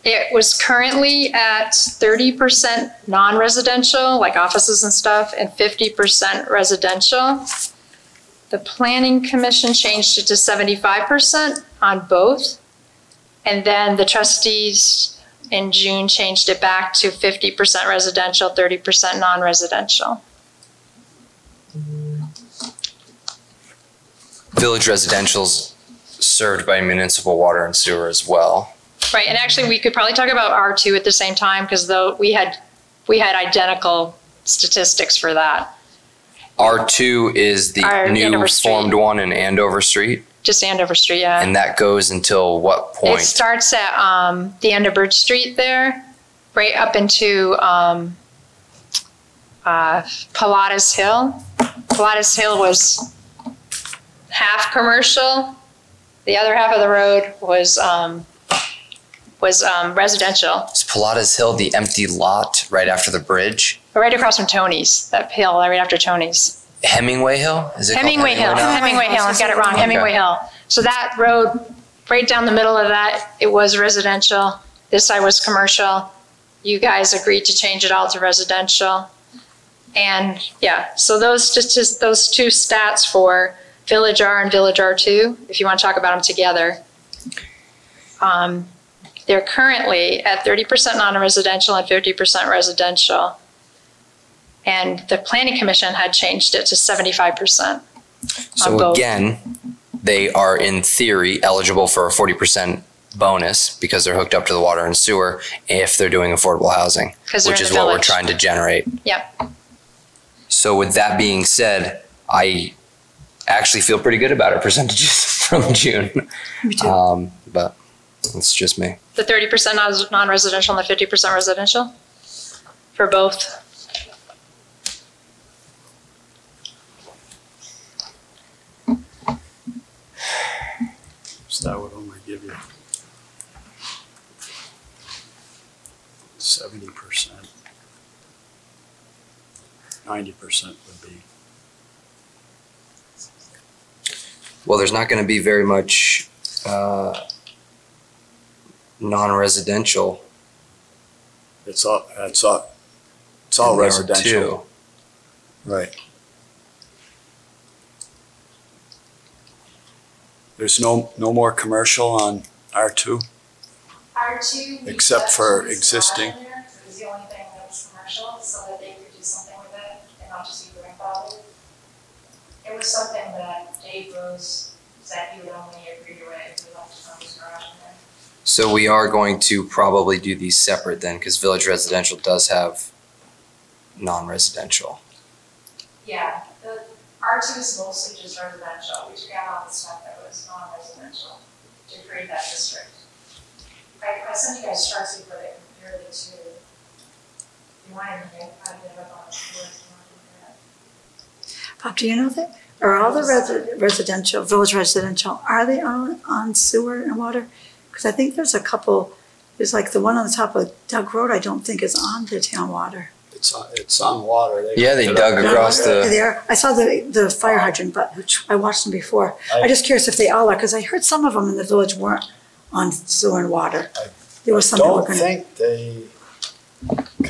C: It was currently at thirty percent non-residential, like offices and stuff, and fifty percent residential. The planning commission changed it to seventy-five percent on both. And then the trustees in June changed it back to fifty percent residential, thirty percent non-residential.
B: Village residential's served by municipal water and sewer as well.
C: Right, and actually, we could probably talk about R2 at the same time, because though we had, we had identical statistics for that,
B: R2 is the
C: Our
B: new
C: Andover Street.
B: formed one in Andover Street,
C: just Andover Street, yeah.
B: and that goes until what point?
C: It starts at um, the end of Bridge Street there, right up into um, uh, Pilatus Hill. Pilatus Hill was half commercial. The other half of the road was um, was um, residential,
B: Is Pilates Hill the empty lot right after the bridge?
C: right across from Tony's. That hill right after Tony's.
B: Hemingway Hill? Is it called
C: Hemingway Hill.
B: now?
C: Hemingway Hill. I got it wrong. Hemingway Hill. So that road, right down the middle of that, it was residential. This side was commercial. You guys agreed to change it all to residential. And yeah, so those just, just those two stats for Village R and Village R2, if you want to talk about them together. Um, They're currently at 30% non-residential and 50% residential. And the planning commission had changed it to 75%.
B: So
C: both.
B: again, they are in theory eligible for a forty percent bonus because they're hooked up to the water and sewer if they're doing affordable housing, which is what we're trying to generate.
C: Yep.
B: So with that being said, I actually feel pretty good about our percentages <laughs> from June.
E: Me too.
B: Um, but it's just me.
C: The 30% non- non-residential and the 50% residential for both.
A: So that would only give you seventy percent. Ninety percent would be,
B: Well, there's not going to be very much uh, non-residential.
A: it's all, it's all, it's all
B: in the
A: residential.
B: R2.
A: Right. There's no, no more commercial on R two?
F: R two.
A: Except for existing.
F: It was the only thing that was commercial, so that they could do something with it and not just be grandfathered. It was something that Dave Rose said he would only agree to it if we left Tony's garage in there.
B: So we are going to probably do these separate then, because Village Residential does have non-residential.
F: Yeah, the R two is mostly just residential, we took out all the stuff that was non-residential to create that district. I, I sent you guys charts before that compared the two. You wanted to get, I did it up on the board, if you wanted to do.
E: Bob, do you know that? Are all the resi- residential, village residential, are they on, on sewer and water? Because I think there's a couple, there's like the one on the top of Doug Road, I don't think is on the town water.
A: It's on, it's on water.
B: Yeah, they
A: hooked it
B: dug
A: up.
B: across the-
E: They are, I saw the, the fire hydrant, but, which I watched them before.
A: I-
E: I'm just curious if they all are, because I heard some of them in the village weren't on sewer and water.
A: I
E: There was some that were
A: Don't
E: gonna.
A: think they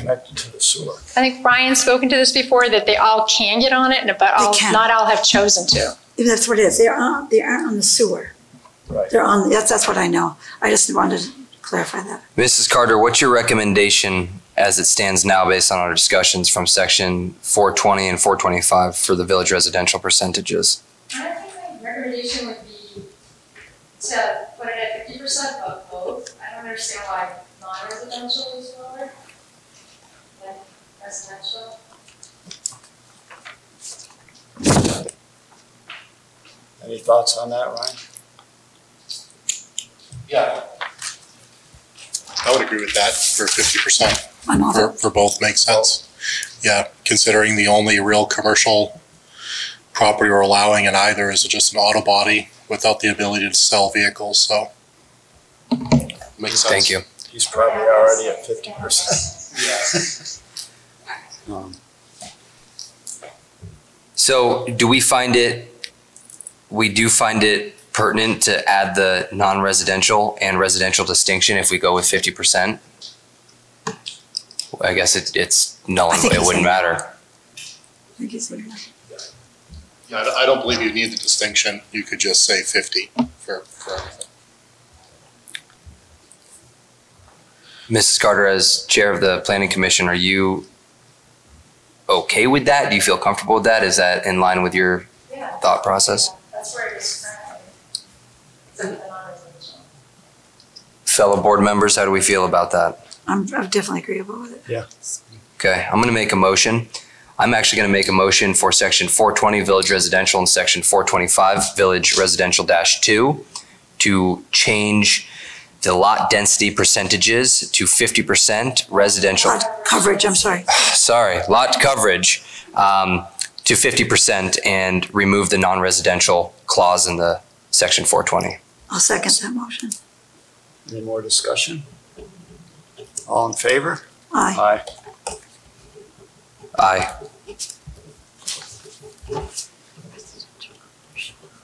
A: connected to the sewer.
C: I think Brian's spoken to this before, that they all can get on it, but all,
E: can.
C: not all have chosen to.
E: That's what it is. They're on, they aren't on the sewer.
A: Right.
E: They're on, that's, that's what I know. I just wanted to clarify that.
B: Mrs. Carter, what's your recommendation as it stands now based on our discussions from section 420 and 425 for the village residential percentages?
F: I think my recommendation would be to put it at fifty percent of both. I don't understand why non-residential is lower than residential.
A: Any thoughts on that, Ryan?
G: Yeah. I would agree with that for fifty percent.
E: On
G: For, for both makes sense. Yeah, considering the only real commercial property we're allowing in either is just an auto body without the ability to sell vehicles, so. Makes sense.
B: Thank you.
A: He's probably already at fifty percent. <laughs> Um,
B: So do we find it, we do find it pertinent to add the non-residential and residential distinction if we go with 50%? I guess it, it's null
E: I
B: and
E: think
B: it
E: it's
B: wouldn't matter.
E: I think it's in there.
G: Yeah, I don't- I don't believe you need the distinction. You could just say fifty for, for everything.
B: Mrs. Carter, as chair of the planning commission, are you okay with that? Do you feel comfortable with that? Is that in line with your
F: Yeah.
B: thought process?
F: Yeah, That's where it is currently. It's in the non-residential.
B: Fellow board members, how do we feel about that?
E: I'm, I'm definitely agreeable with it. Yeah.
B: Okay, I'm gonna make a motion. I'm actually gonna make a motion for section four twenty village residential and section four twenty-five village residential dash two to change the lot density percentages to fifty percent residential,
E: Lot coverage, I'm sorry. <sighs>
B: sorry, lot coverage um, to fifty percent and remove the non-residential clause in the section four twenty.
E: I'll second that motion.
A: Any more discussion? All in favor?
E: Aye.
A: Aye.
B: Aye.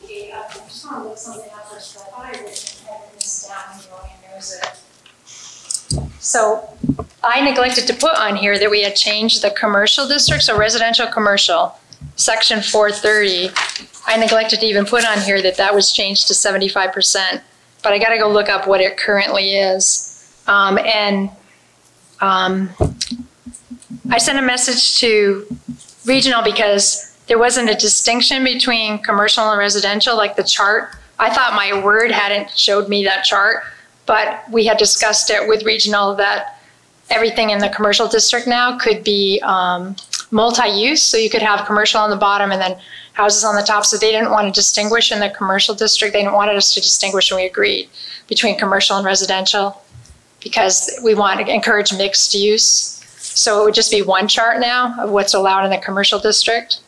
F: Okay, uh, I just want to look something up first, but I thought I written had this knows it.
C: So I neglected to put on here that we had changed the commercial district, so residential, commercial, section four thirty I neglected to even put on here that that was changed to seventy-five percent, but I gotta go look up what it currently is. Um, and, um, I sent a message to regional because there wasn't a distinction between commercial and residential, like the chart. I thought my word hadn't showed me that chart, but we had discussed it with regional that everything in the commercial district now could be, um, multi-use, so you could have commercial on the bottom and then houses on the top, so they didn't want to distinguish in the commercial district, they didn't want us to distinguish, and we agreed between commercial and residential, because we want to encourage mixed use. So it would just be one chart now of what's allowed in the commercial district.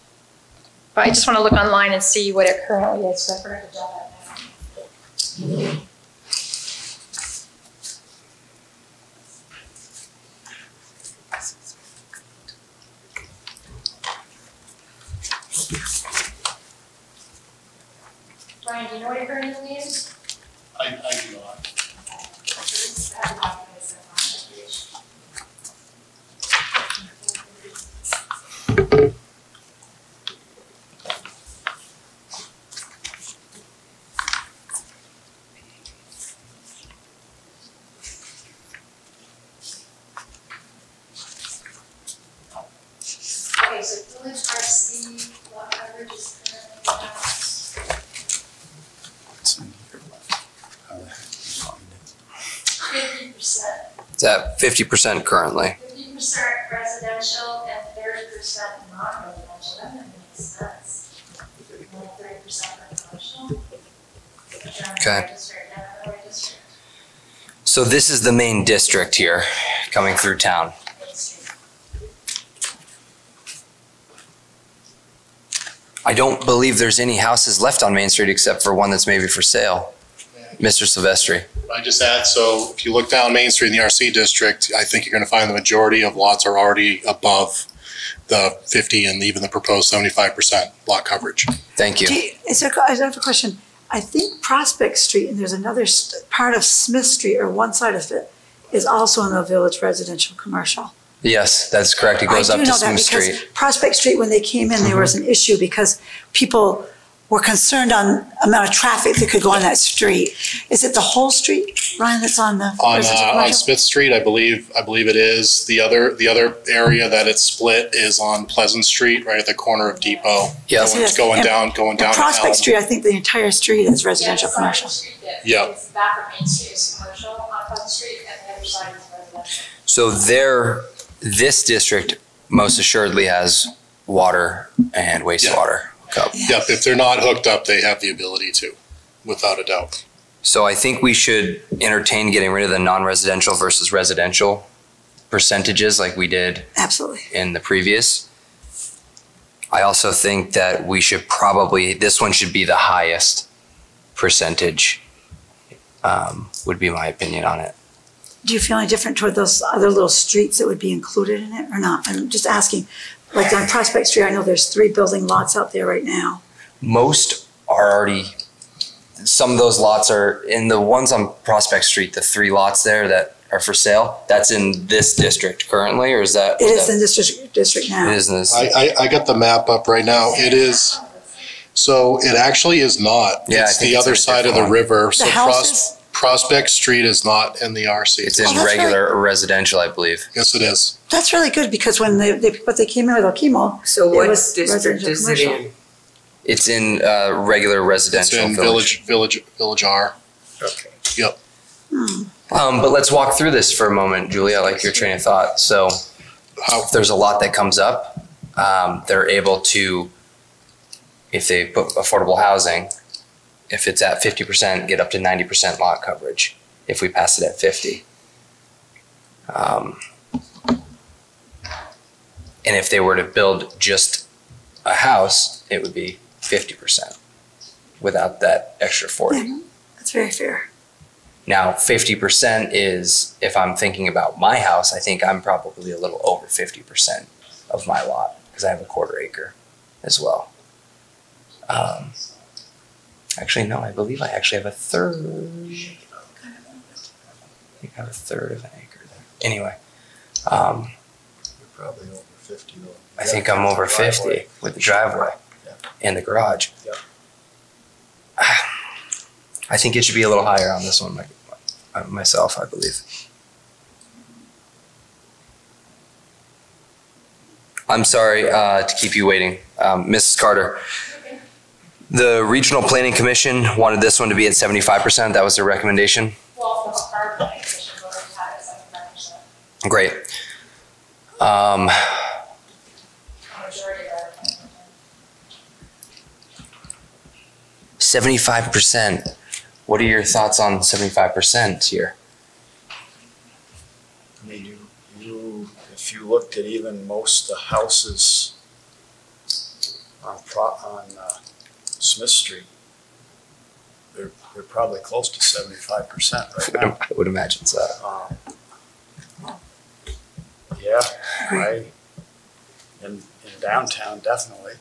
C: But I just want to look online and see what it currently is, so I forgot to jot that down. Brian, do you know what it currently is?
G: I, I do not.
F: Percent.
B: It's at fifty percent currently.
F: Fifty percent residential and thirty percent non-residential, that doesn't sense. Thirty percent residential.
B: Okay.
F: District, yeah, right district,
B: So this is the main district here, coming through town. I don't believe there's any houses left on Main Street except for one that's maybe for sale. Mr. Silvestri.
G: I just add, so if you look down Main Street in the RC district, I think you're gonna find the majority of lots are already above the fifty and even the proposed seventy-five percent lot coverage.
B: Thank you.
E: Do you- Is there, I have a question. I think Prospect Street, and there's another st- part of Smith Street, or one side of it, is also in the village residential commercial.
B: Yes, that's correct. It goes
E: I
B: up
E: do
B: to
E: know that
B: Smith
E: because
B: Street.
E: Prospect Street, when they came in, there mm-hmm. was an issue because people were concerned on amount of traffic that could go on that street. Is it the whole street, Ryan, that's on the
G: On,
E: residential
G: uh, on
E: commercial?
G: Smith Street, I believe, I believe it is. The other, the other area that it's split is on Pleasant Street, right at the corner of Depot.
B: Yes.
G: Going- Going
E: And-
G: down, going
E: And
G: down to
E: Prospect Street, I think the entire street is residential
F: Yeah,
E: commercial.
F: the side the
G: Yeah.
F: is back of Main Street is commercial on Pleasant Street, and the other side is residential.
B: So there, this district most assuredly has water and wastewater hookup.
G: Yep, if they're not hooked up, they have the ability to, without a doubt.
B: So I think we should entertain getting rid of the non-residential versus residential percentages like we did
E: Absolutely.
B: in the previous. I also think that we should probably, this one should be the highest percentage, um, would be my opinion on it.
E: Do you feel any different toward those other little streets that would be included in it or not? I'm just asking. Like on Prospect Street, I know there's three building lots out there right now.
B: Most are already, some of those lots are, in the ones on Prospect Street, the three lots there that are for sale, that's in this district currently, or is that?
E: It is in this district, district now.
B: is in this,
G: I, I, I got the map up right now. It is, so it actually is not.
B: Yeah,
G: It's the
B: it's
G: other side of the
B: different
G: river. So
E: The
G: Pros-
E: houses?
G: Prospect Street is not in the RC.
B: it's in
E: Oh, that's right.
B: regular residential, I believe.
G: Yes, it is.
E: That's really good because when they, they, but they came in with Okemo,
D: So
E: It
D: what
E: was
D: district
E: residential
D: is it
E: commercial.
D: in?
B: It's in, uh, regular
G: It's
B: residential
G: in
B: village.
G: Village, Village, Village R.
D: Okay.
G: Yep.
B: Um, but let's walk through this for a moment, Julia, I like your train of thought. So
G: How,
B: if there's a lot that comes up, um, they're able to, if they put affordable housing, if it's at fifty percent, get up to ninety percent lot coverage, if we pass it at fifty. Um, And if they were to build just a house, it would be fifty percent without that extra forty.
E: Yeah, that's very fair.
B: Now, fifty percent is, if I'm thinking about my house, I think I'm probably a little over fifty percent of my lot, because I have a quarter acre as well. Um, Actually, no, I believe I actually have a third. I think I have a third of an acre there. Anyway, um,
A: You're probably over fifty though.
B: I think I'm over fifty with the driveway
A: Yeah.
B: and the garage.
A: Yeah. <sighs>
B: I think it should be a little higher on this one, my, uh, myself, I believe. I'm sorry uh, to keep you waiting, um, Mrs. Carter. The Regional Planning Commission wanted this one to be at 75%. That was their recommendation.
F: Well, from our planning commission, we're to have it seventy-five percent,
B: Great. Um,
F: a majority of our planning commission.
B: 75%. What are your thoughts on 75% here?
A: I mean, you, you, if you looked at even most of the houses on on, uh, Smith Street, they're, they're probably close to seventy-five percent right now. <laughs>
B: I would imagine so.
A: Um, Yeah, I, in, in downtown, definitely,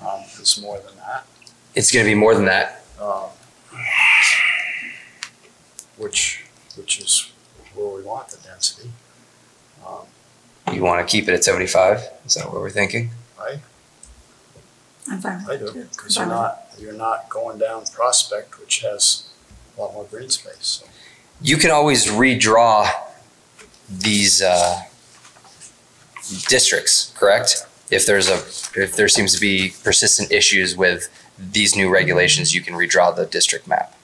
A: um, it's more than that.
B: It's going to be more than that.
A: um, which, which is where we want the density. Um,
B: You want to keep it at 75? Is that what we're thinking?
A: I,
E: I'm fine
A: I
E: with it
A: do,
E: too.
A: because you're not, you're not going down Prospect, which has a lot more green space, so.
B: You can always redraw these uh, districts, correct? If there's a if there seems to be persistent issues with these new regulations, you can redraw the district map.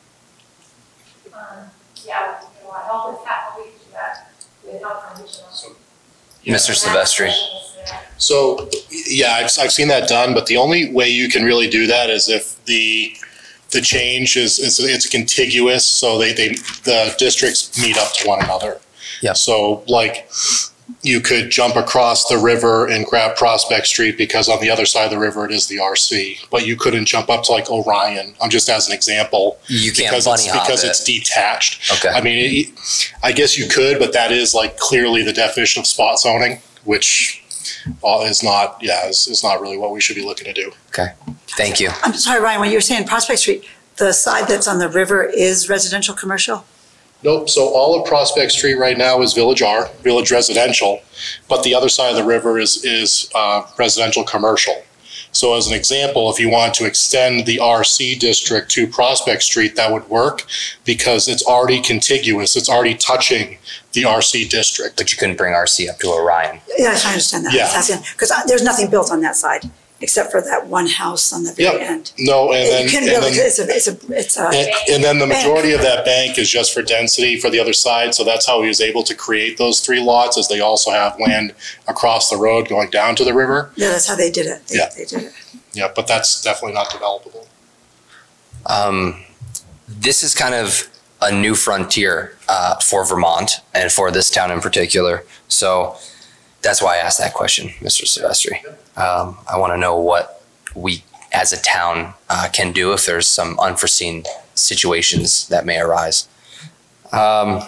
F: Um, yeah, we want help with that, but we can do that with help from.
B: Mr. Silvestri.
G: So, yeah, I've, I've seen that done, but the only way you can really do that is if the, the change is, is it's contiguous, so they, they, the districts meet up to one another.
B: Yeah.
G: So like, you could jump across the river and grab Prospect Street because on the other side of the river it is the RC, but you couldn't jump up to like Orion, I'm just as an example.
B: You can't
G: because
B: bunny
G: it's,
B: hop
G: Because
B: it.
G: it's detached.
B: Okay.
G: I mean, it, I guess you could, but that is like clearly the definition of spot zoning, which is not, yeah, is, is not really what we should be looking to do.
B: Okay, thank you.
E: I'm sorry, Ryan, when you were saying Prospect Street, the side that's on the river is residential commercial?
G: Nope, so all of Prospect Street right now is Village R, Village Residential, but the other side of the river is, is uh, residential commercial. So as an example, if you want to extend the RC district to Prospect Street, that would work because it's already contiguous, it's already touching the RC district.
B: But you couldn't bring RC up to Orion.
E: Yes, I understand that.
G: Yeah.
E: Because there's nothing built on that side, except for that one house on the very
G: Yep.
E: end.
G: No, and then,
E: You can
G: and
E: build,
G: then,
E: it's a, it's a, it's a,
G: and and then the
E: Bank.
G: majority of that bank is just for density for the other side, so that's how he was able to create those three lots, is they also have land across the road going down to the river.
E: yeah, that's how they did it. They-
G: Yeah.
E: They did it.
G: Yeah, but that's definitely not developable.
B: Um, this is kind of a new frontier uh, for Vermont and for this town in particular. So that's why I asked that question, Mr. Silvestri. Um, I want to know what we as a town uh, can do if there's some unforeseen situations that may arise. Um,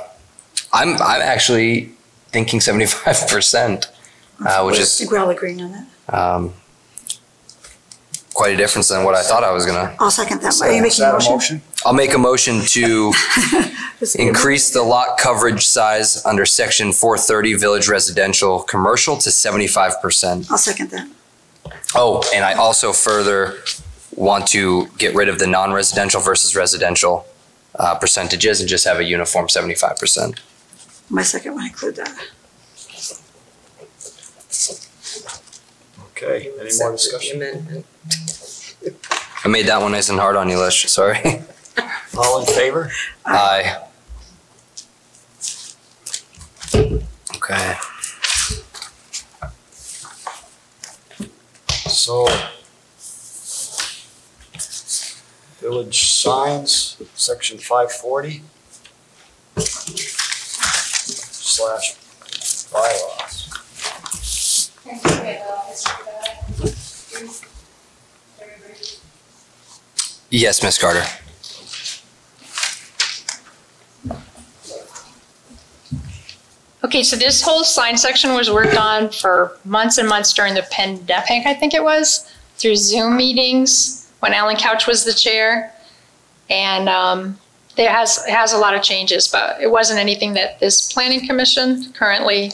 B: I'm I'm actually thinking 75 percent, uh, which
E: I
B: is
E: think we're all agreeing on that.
B: um, quite a difference than what I thought I was gonna.
E: I'll second that.
A: So
E: Are you making a
A: that
E: motion?
B: I'll make a motion to <laughs> increase the lot coverage size under section four thirty village residential commercial to seventy-five percent.
E: I'll second that.
B: Oh, and I also further want to get rid of the non-residential versus residential uh, percentages and just have a uniform seventy-five percent.
E: My second one include that.
A: Okay, any more discussion?
D: Amendment.
B: I made that one nice and hard on you, Lish, sorry. <laughs>
A: All in favor?
B: Aye. Okay,
A: So, village signs, section five forty slash bylaws.
F: Thank you, we have a history of that. Brief, Very brief.
B: Yes, Ms. Carter.
C: Okay, so this whole sign section was worked on for months and months during the pandemic, I think it was, through Zoom meetings when Alan Couch was the chair. And um, there has, it has a lot of changes, but it wasn't anything that this planning commission currently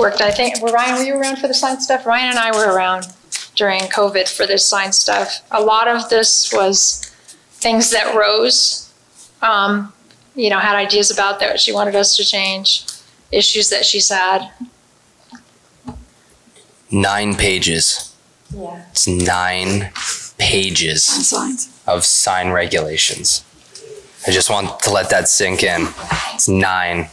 C: worked. I think, were Ryan, were you around for the sign stuff? Ryan and I were around during COVID for this sign stuff. A lot of this was things that rose um, you know, had ideas about that she wanted us to change, issues that she's had.
B: Nine pages.
C: Yeah.
B: It's nine pages
E: signs.
B: of sign regulations. I just want to let that sink in. It's nine.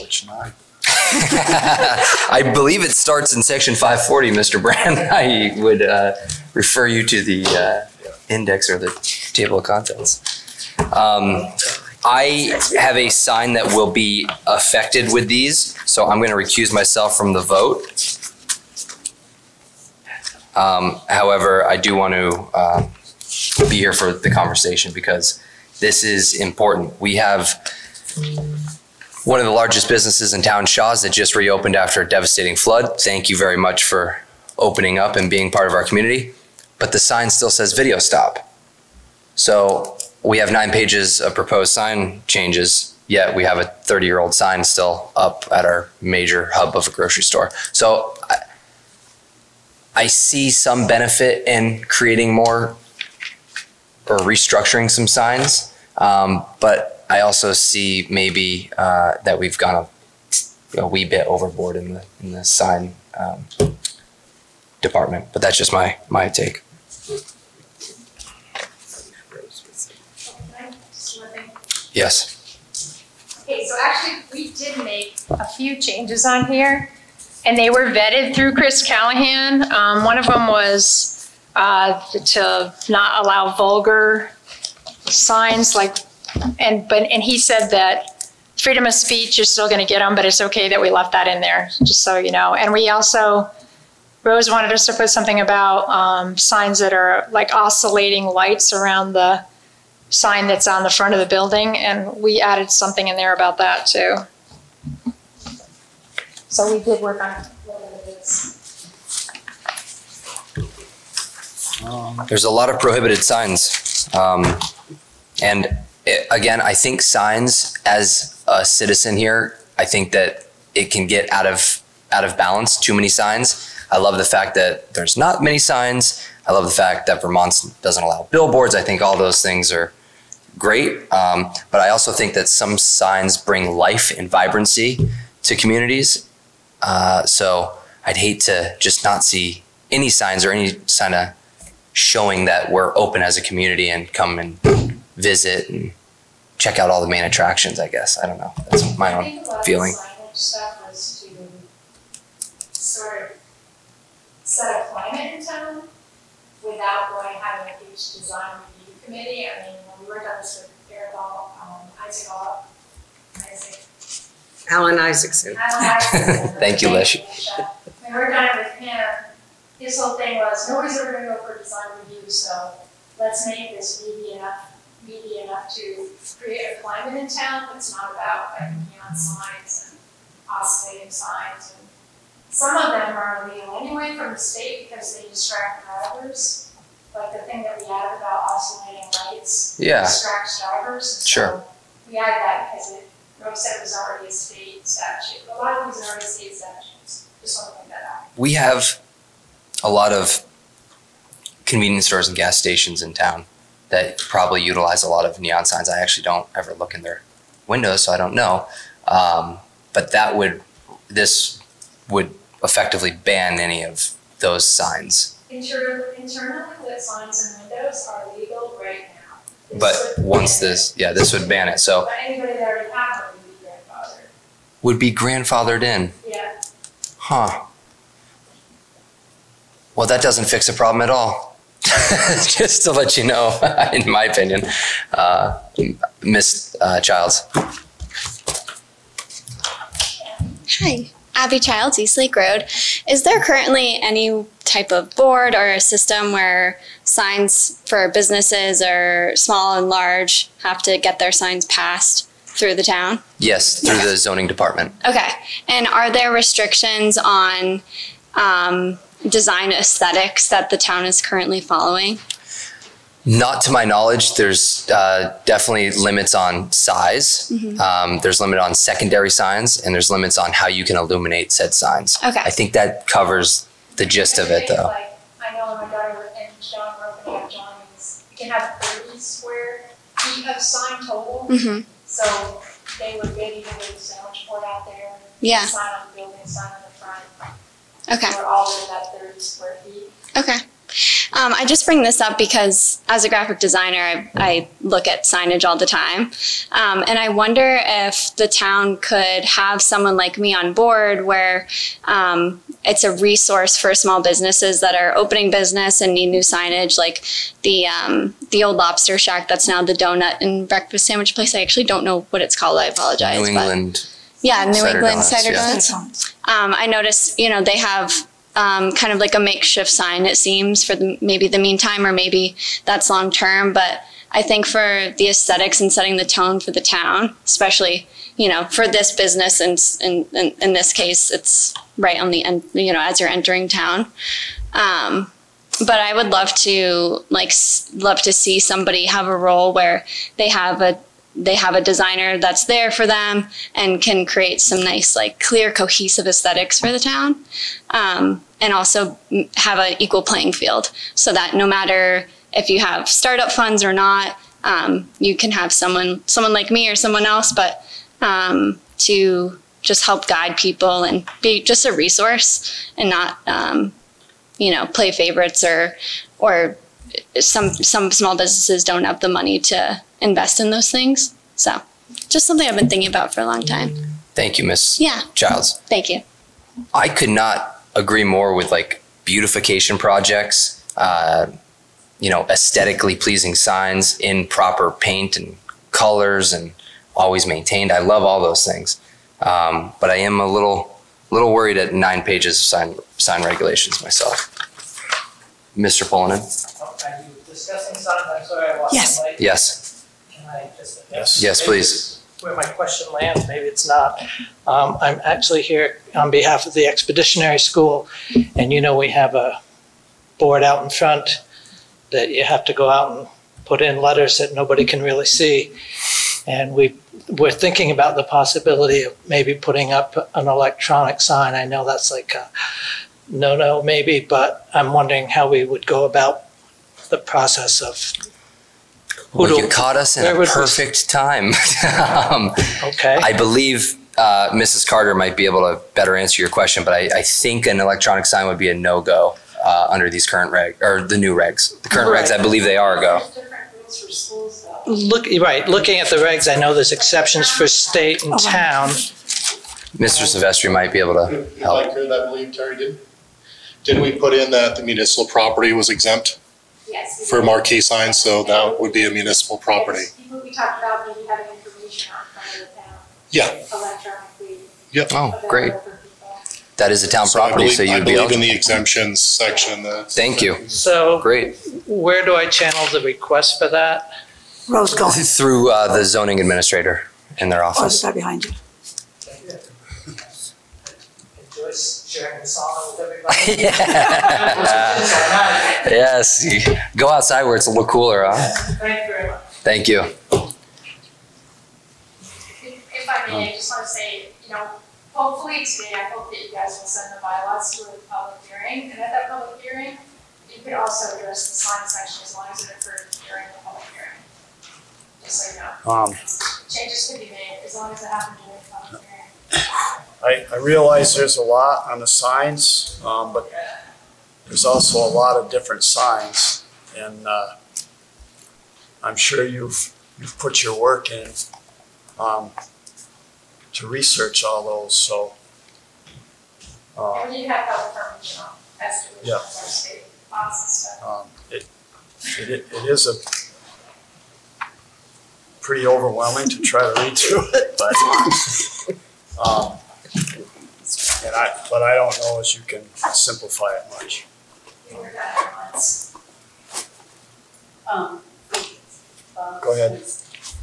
A: Which nine?
B: I believe it starts in section 540, Mr. Brand. <laughs> I would uh, refer you to the uh, index or the table of contents. Um, I have a sign that will be affected with these, so I'm going to recuse myself from the vote. Um, however, I do want to uh, be here for the conversation because this is important. We have one of the largest businesses in town, Shaw's, that just reopened after a devastating flood. Thank you very much for opening up and being part of our community. But the sign still says video stop. So we have nine pages of proposed sign changes, yet we have a 30 year old sign still up at our major hub of a grocery store. So I, I see some benefit in creating more or restructuring some signs. Um, but I also see maybe uh, that we've gone a, a wee bit overboard in the in the sign um, department. But that's just my my take. Yes.
C: Okay, so actually, we did make a few changes on here, and they were vetted through Chris Callahan. Um, one of them was, uh, to not allow vulgar signs like, and, but, and he said that freedom of speech, you're still gonna get them, but it's okay that we left that in there, just so you know. And we also, Rose wanted us to put something about, um, signs that are like oscillating lights around the, sign that's on the front of the building, and we added something in there about that too. So we did work on is.
B: There's a lot of prohibited signs. Um, and again, I think signs as a citizen here, I think that it can get out of out of balance, too many signs. I love the fact that there's not many signs. I love the fact that Vermont doesn't allow billboards. I think all those things are great. Um, but I also think that some signs bring life and vibrancy to communities. Uh, so I'd hate to just not see any signs or any sign of showing that we're open as a community and come and visit and check out all the main attractions, I guess. I don't know. That's my own
F: think a lot the
B: feeling.
F: signage stuff was to sort of set a climate in town without going having a huge design review committee. I mean, when we worked on this with Eric All, um, Isaac All, Isaac
D: Alan Isaacson. <laughs>
B: Thank you, Lish.
F: When we worked on it with him, his whole thing was, nobody's ever gonna go for a design review, so let's make this meaty enough, meaty enough to create a climate in town that's not about like neon signs and oscillating signs. and Some of them are illegal anyway from the state because they distract drivers. Like the thing that we added about oscillating lights
B: Yeah,
F: distracts drivers. and
B: Sure.
F: We added that because it, Rose said it was already a state statute. A lot of these are already state statutes. Just want to point that out.
B: we have a lot of convenience stores and gas stations in town that probably utilize a lot of neon signs. I actually don't ever look in their windows, so I don't know. Um, but that would, this would effectively ban any of those signs.
F: Inter- internally lit signs and windows are legal right now. This
B: But once
F: it.
B: this, yeah, this would ban it. So
F: But anybody that already one would be grandfathered.
B: would be grandfathered in.
F: Yeah.
B: Huh. Well, that doesn't fix the problem at all. <laughs> Just to let you know, <laughs> in my opinion, uh, Miss uh, Childs.
J: Hi, Abby Childs, East Lake Road. Is there currently any type of board or a system where signs for businesses or small and large have to get their signs passed through the town?
B: Yes, through the zoning department.
J: Okay. And are there restrictions on um, design aesthetics that the town is currently following?
B: Not to my knowledge, there's uh, definitely limits on size. Um, there's limit on secondary signs, and there's limits on how you can illuminate said signs.
J: Okay.
B: I think that covers the gist of it, though.
F: Like, I know my daughter and John were opening up Johnny's, you can have thirty square we have sign total,
J: hmm
F: so they would bid even with the sandwich board out there.
J: Yeah.
F: Sign on the building, sign on the front.
J: Okay.
F: We're all in that thirty square feet.
J: Okay. Um, I just bring this up because as a graphic designer, I, I look at signage all the time. Um, and I wonder if the town could have someone like me on board where um, it's a resource for small businesses that are opening business and need new signage, like the, um, the old lobster shack that's now the donut and breakfast sandwich place. I actually don't know what it's called. I apologize.
B: New
J: but-
B: England.
J: Yeah, New
B: Cider
J: England
B: donuts,
J: cider
B: yeah.
J: donuts. Um, I noticed, you know, they have um, kind of like a makeshift sign, it seems, for the, maybe the meantime, or maybe that's long term. But I think for the aesthetics and setting the tone for the town, especially, you know, for this business and in, in, in this case, it's right on the end, you know, as you're entering town. Um, but I would love to like s- love to see somebody have a role where they have a they have a designer that's there for them and can create some nice like clear cohesive aesthetics for the town um, and also have an equal playing field so that no matter if you have startup funds or not um, you can have someone someone like me or someone else but um, to just help guide people and be just a resource and not um, you know play favorites or or some some small businesses don't have the money to invest in those things. So, just something I've been thinking about for a long time.
B: Thank you, Miss
J: Yeah,
B: Childs.
J: thank you.
B: I could not agree more with like beautification projects, uh, you know, aesthetically pleasing signs in proper paint and colors and always maintained. I love all those things. Um, but I am a little, little worried at nine pages of sign, sign regulations myself. Mr. Pullinan?
K: Are you discussing signs? I'm sorry, I walked in
E: Yes.
K: late.
B: Yes.
K: Can I just?
A: Yes.
B: Yes,
K: maybe
B: please.
K: this Where my question lands, maybe it's not. Um, I'm actually here on behalf of the Expeditionary School, and you know, we have a board out in front that you have to go out and put in letters that nobody can really see. And we, we're thinking about the possibility of maybe putting up an electronic sign. I know that's like a no-no maybe, but I'm wondering how we would go about the process of who
B: Well, you caught us in a
K: would this-
B: perfect time. <laughs> um,
K: Okay.
B: I believe uh, Mrs. Carter might be able to better answer your question, but I, I think an electronic sign would be a no-go uh, under these current regs or the new regs. The current regs, I believe they are a go.
F: There's different rules for schools.
K: Look, right, looking at the regs, I know there's exceptions for state and town.
B: Mr. Silvestri might be able to
G: If I
B: help.
G: could, I believe, Terry, did, didn't we put in that the municipal property was exempt
F: Yes.
G: for marquee signs, so that would be a municipal property?
F: Yes, We we talked about maybe having information out front of the town
G: Yeah,
F: electronically. yep.
B: Oh, great.
F: available for people.
B: That is a town
G: so I
B: property,
G: believe,
B: so
G: I
B: you'd be
G: believe in
B: eligible.
G: the exemptions section that.
B: Thank you.
K: So
B: Great.
K: where do I channel the request for that?
E: Rose going,
B: Through uh, the zoning administrator in their
E: oh, the
B: office.
E: guy behind you.
K: Enjoy sharing the song with everybody. <laughs>
B: Yes. you- <laughs> Go outside where it's a little cooler, huh?
K: Thank you very much.
B: Thank you.
F: If if I may, I just want to say, you know, hopefully today, I hope that you guys will send the bylaws to a public hearing. And at that public hearing, you could also address the sign section as long as it occurred during the public hearing. Just so you know,
A: Um,
F: changes could be made as long as it happened during the public hearing.
A: I, I realize there's a lot on the signs, um, but there's also a lot of different signs. And, uh, I'm sure you've, you've put your work in, um, to research all those, so. Uh,
F: And you have permission on, as to which
A: Yeah.
F: ones are state laws and stuff.
A: um, it, it, it is a pretty overwhelming to try to read through it, but, <laughs> um, and I, but I don't know if you can simplify it much.
F: We were done at once.
I: Um, um,
A: Go ahead.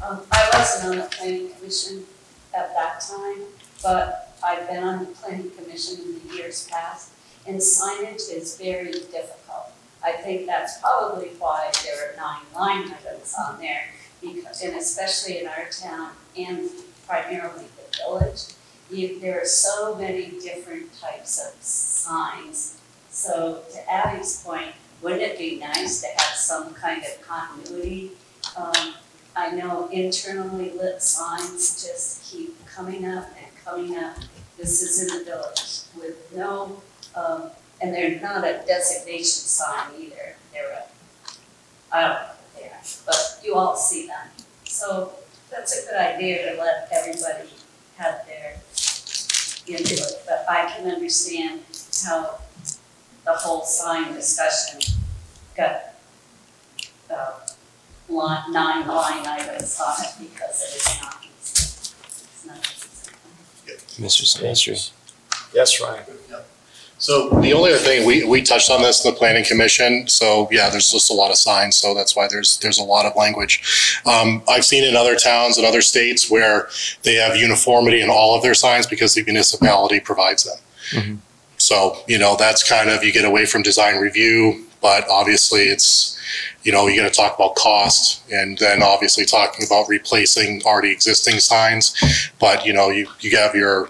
I: Um, I wasn't on the planning commission at that time, but I've been on the planning commission in the years past, and signage is very difficult. I think that's probably why there are nine line items on there, because, and especially in our town and primarily the village, there are so many different types of signs. So to Abby's point, wouldn't it be nice to have some kind of continuity um, I know internally lit signs just keep coming up and coming up. This is in the village with no, um, and they're not a designation sign either. They're a, I don't know what they are, but you all see them. So that's a good idea to let everybody have their input, but I can understand how the whole sign discussion got, uh, line, nine line items on it because it is not easy. It's not.
B: Mr. Silvestri.
A: Yes, Ryan?
G: So the only other thing, we, we touched on this in the planning commission, so yeah, there's just a lot of signs, so that's why there's, there's a lot of language. Um, I've seen in other towns and other states where they have uniformity in all of their signs because the municipality provides them.
B: Mhm.
G: So, you know, that's kind of, you get away from design review, but obviously it's, you know, you gotta talk about cost and then obviously talking about replacing already existing signs. But, you know, you, you have your,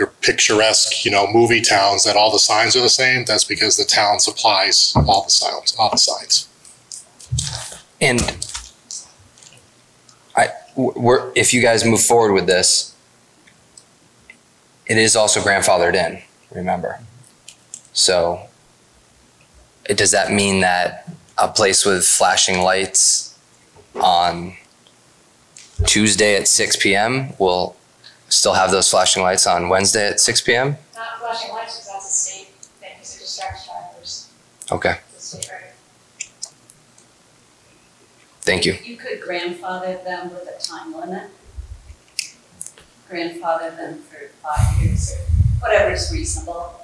G: your picturesque, you know, movie towns that all the signs are the same, that's because the town supplies all the signs, all the signs.
B: And I, we're, if you guys move forward with this, it is also grandfathered in, remember? So it, does that mean that a place with flashing lights on Tuesday at six PM will still have those flashing lights on Wednesday at six PM?
F: Not flashing lights, because that's a state thing, because it distracts drivers,
B: Okay,
F: it's a state record.
B: thank you.
I: You could grandfather them with a time limit. Grandfather them for five years or whatever's reasonable.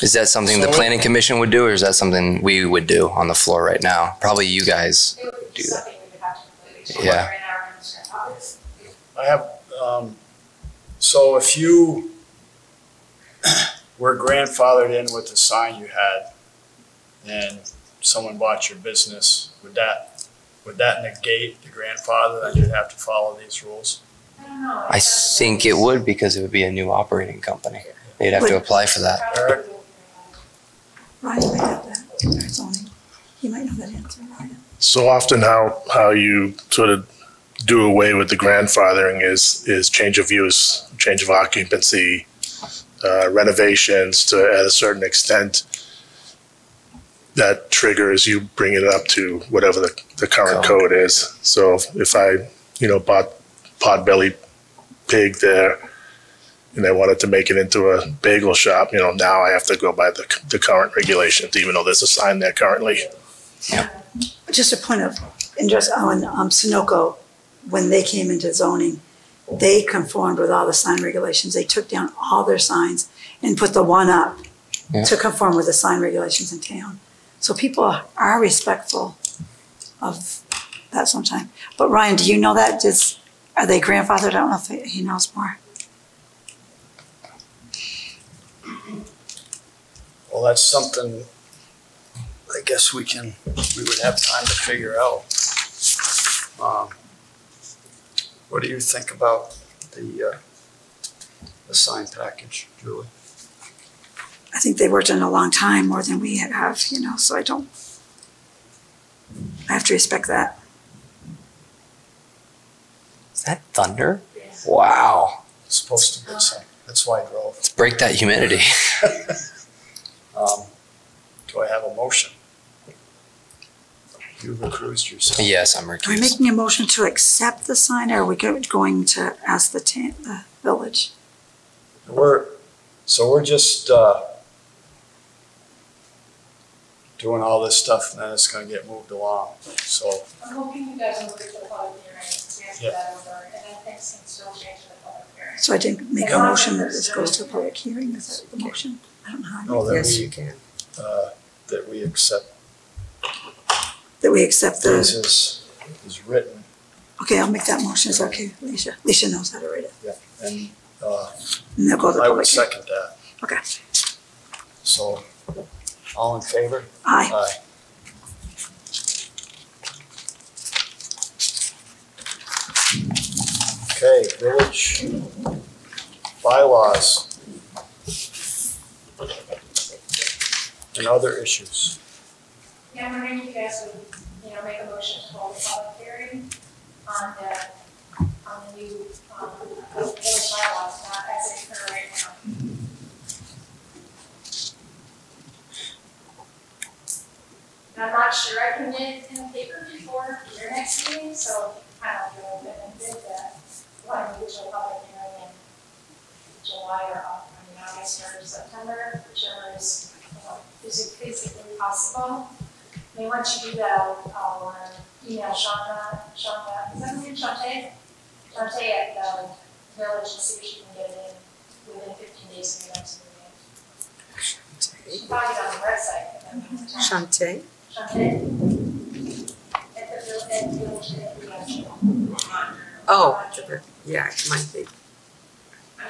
B: Is that something the
A: So-
B: planning commission would do, or is that something we would do on the floor right now? Probably you guys.
F: It would be
B: Do that.
F: we would have to completely
B: Yeah.
F: right now, and it's gonna happen.
A: I have, um, so if you <clears throat> were grandfathered in with the sign you had and someone bought your business, would that, would that negate the grandfather that you'd have to follow these rules?
F: I don't know.
B: I think it would because it would be a new operating company. They'd have to apply for that.
F: Probably.
E: Ryan might have that, or zoning. He might know that answer, Ryan.
H: So often how, how you sort of do away with the grandfathering is, is change of use, change of occupancy, uh, renovations to, at a certain extent. That triggers you bring it up to whatever the, the current
B: Code.
H: code is. So if I, you know, bought Podbelly Pig there and I wanted to make it into a bagel shop, you know, now I have to go by the, the current regulations, even though there's a sign there currently. Yeah.
E: Just a point of interest, on um, Sunoco, when they came into zoning, they conformed with all the sign regulations. They took down all their signs and put the one up
B: Yeah.
E: to conform with the sign regulations in town. So people are respectful of that sometime. But Ryan, do you know that? Does, are they grandfathered? I don't know if he knows more.
A: Well, that's something I guess we can, we would have time to figure out. Um, What do you think about the, uh, the sign package, Julie?
E: I think they worked on it a long time, more than we have, you know, so I don't, I have to respect that.
B: Is that thunder? Wow.
A: It's supposed to be some, that's why I drove.
B: Let's break that humidity. <laughs>
A: Um, Do I have a motion? You recused yourself.
B: yes, I'm
E: Are we
B: recused.
E: making a motion to accept the sign, or are we go- going to ask the ta- the village?
A: We're, so we're just, uh, doing all this stuff and then it's gonna get moved along, so.
F: I'm hoping you guys will move it to the public hearing, so we have to get that over, and then things can still change to the public hearing.
E: So I didn't make a motion that this goes to a public hearing, is that the motion? I don't know how, I
A: No,
E: make-
A: that
D: Yes,
A: we,
D: you can.
A: uh, that we accept
E: that we accept
A: this
E: the,
A: is, is written,
E: okay, I'll make that motion, is that okay, Alicia? Alicia knows how to read it,
A: and, uh,
E: and they'll go to the
A: I would
E: public hearing.
A: second that.
E: Okay,
A: So, all in favor?
E: aye.
A: Aye. Okay, village bylaws. And other issues.
F: Yeah, I'm wondering if you guys would, you know, make a motion to hold a public hearing
C: on the, on the new, um, village bylaws, not as they occur right now. And I'm not sure I can get it in the paper before your next meeting, so kind of go open and did the one individual public hearing in July or, uh, I mean, August or September, whichever is, know, is physically possible. I mean, once you do that, I'll, I'll uh, email Shonda, Shonda, is that her name, Shante? Shante at the village and see if she can get it in within fifteen days of your next meeting. She probably on the website.
D: Shante?
C: Shante? At the vil- at the village, at the actual.
D: Oh, yeah, it might be.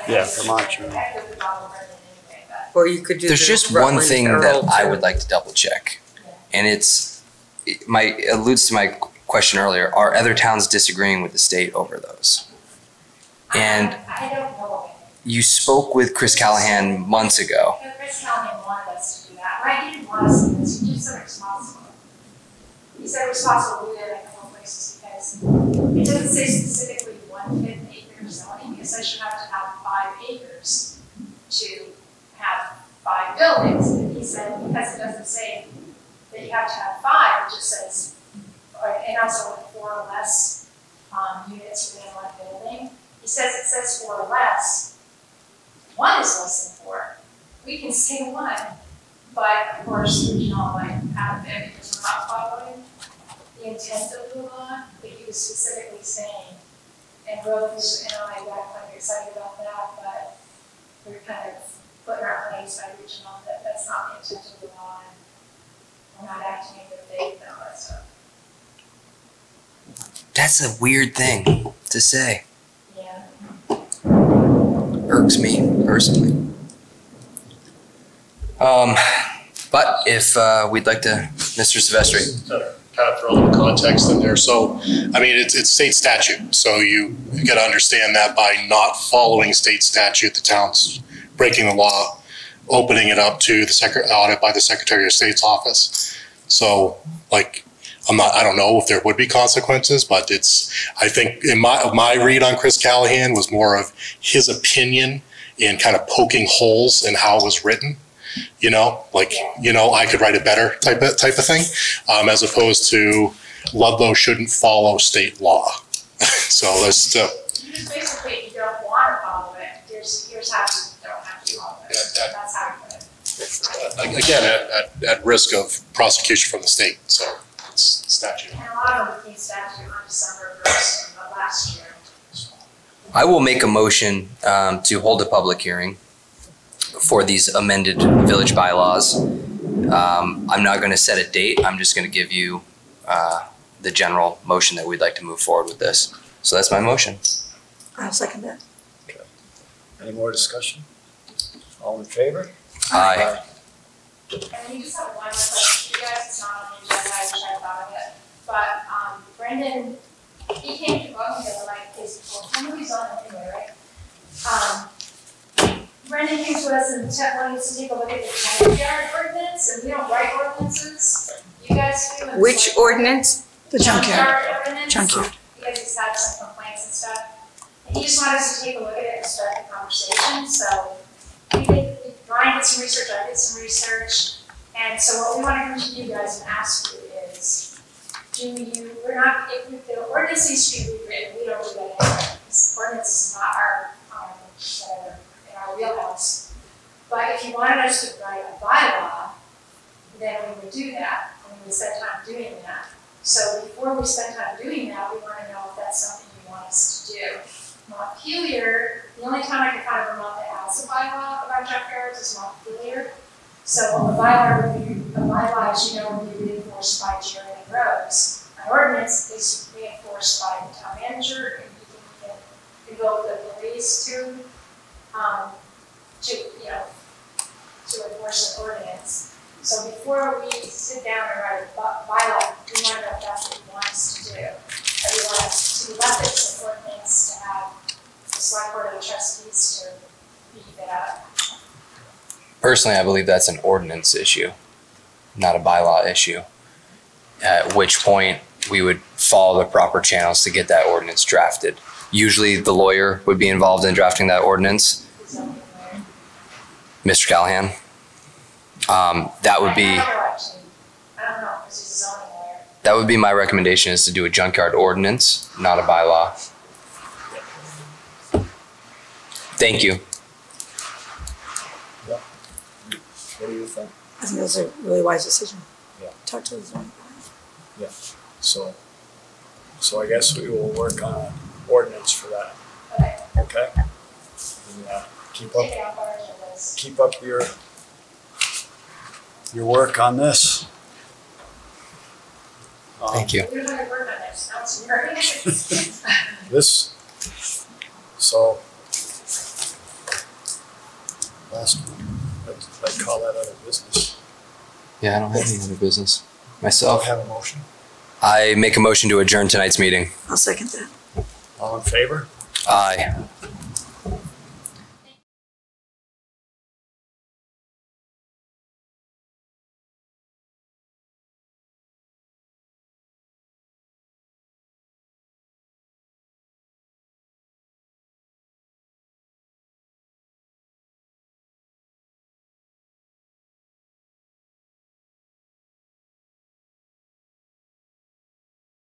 A: Yeah, Vermont Journal.
C: I have to put it on the record anyway, but.
D: Or you could do the
B: There's just one
D: Rutland
B: thing
D: Herald,
B: that I
D: too.
B: would like to double check. And it's, it my, alludes to my question earlier, are other towns disagreeing with the state over those? And
C: I I don't know.
B: you spoke with Chris Callahan months ago.
C: But Chris Callahan wanted us to do that, but I didn't want us to, do this. he just said responsible. He said responsible, we did it in a couple places because it doesn't say specifically one fifth acre zoning, because I should have to have five acres to have five buildings. And he said, because it doesn't say that you have to have five, it just says, and also with four or less, um, units within one building. He says it says four or less, one is less than four. We can say one, but of course, we can all like have it because we're not following the intent of the law, but he was specifically saying, and Rose and I got kind of excited about that, but we're kind of putting our place by regional that that's not the intent of the law not acting in faith and all that stuff.
B: That's a weird thing to say.
C: Yeah.
B: Irks me personally. Um, but if uh, we'd like to, Mr. Silvestri,
G: kind of throw a little context in there. So, I mean, it's, it's state statute. So you got to understand that by not following state statute, the town's breaking the law, opening it up to the audit by the Secretary of State's office. So, like, I'm not, I don't know if there would be consequences, but it's, I think in my, my read on Chris Callahan was more of his opinion and kind of poking holes in how it was written. You know, like, you know, I could write it better type of, type of thing um, as opposed to Ludlow shouldn't follow state law. <laughs> so let's, uh,
C: You just basically, you don't want to follow it, here's, here's how you don't have to follow it.
G: Yeah, that-
C: That's how you
G: again, at, at, at risk of prosecution from the state. So it's statute.
C: And a lot of them became statute on December first of last year.
B: I will make a motion um, to hold a public hearing for these amended village bylaws. Um, I'm not going to set a date. I'm just going to give you uh, the general motion that we'd like to move forward with this. So that's my motion.
E: I'll second that.
A: Any more discussion? All in favor?
B: Aye.
C: And then you just have one more question for you guys, it's not on the agenda, I wish I thought of it. But, um, Brendan, he came to Welcome to like, his, well, somebody's on it anyway, right? Um, Brendan came to us and te- wanted us to take a look at the junkyard ordinance, and we don't write ordinances, you guys do. and it's
D: Which
C: like-
D: ordinance?
E: The junkyard,
C: ordinance.
E: junkyard.
C: Because he's had some complaints and stuff. And he just wanted us to take a look at it and start the conversation, so we did, Brian did some research, I did some research. And so what we want to come to you guys and ask you is, do you, we're not, if we- the ordinance needs to be rewritten, we don't do that. This ordinance is not our, um, in our wheelhouse. But if you wanted us to write a bylaw, then we would do that, and we would spend time doing that. So before we spend time doing that, we wanna know if that's something you want us to do. Montpelier, the only time I can find Vermont that has a bylaw about junkyards is Montpelier. So a bylaw a bylaw, you know, would be reinforced by and Rose. An ordinance is reinforced by the town manager, and you can invoke the police to, um, to, you know, to enforce the ordinance. So before we sit down and write a by- bylaw, we want to know if that's what we want us to do. That we want us to let it support things to have the select board of trustees to it up.
B: Personally, I believe that's an ordinance issue, not a bylaw issue. At which point, we would follow the proper channels to get that ordinance drafted. Usually the lawyer would be involved in drafting that ordinance, Mr. Callahan. Um, that would be,
F: I don't know, actually. I don't know, because he's a zoning lawyer.
B: That would be my recommendation is to do a junkyard ordinance, not a bylaw. Thank you.
A: What do you think?
E: I think that's a really wise decision.
A: Yeah.
E: Talk to the zoning. Yeah.
A: So, so I guess we will work on an ordinance for that,
F: Okay,
A: okay? And, uh, keep up,
F: take it off our agendas.
A: keep up your, your work on this. Um,
B: Thank you.
F: We don't have a word on this, now it's very.
A: This, so. Last one, I, I call that other business.
B: Yeah, I don't have any other business.
A: I'll
B: Myself,
A: have a motion.
B: I make a motion to adjourn tonight's meeting.
E: I'll second that.
A: All in favor?
B: Aye.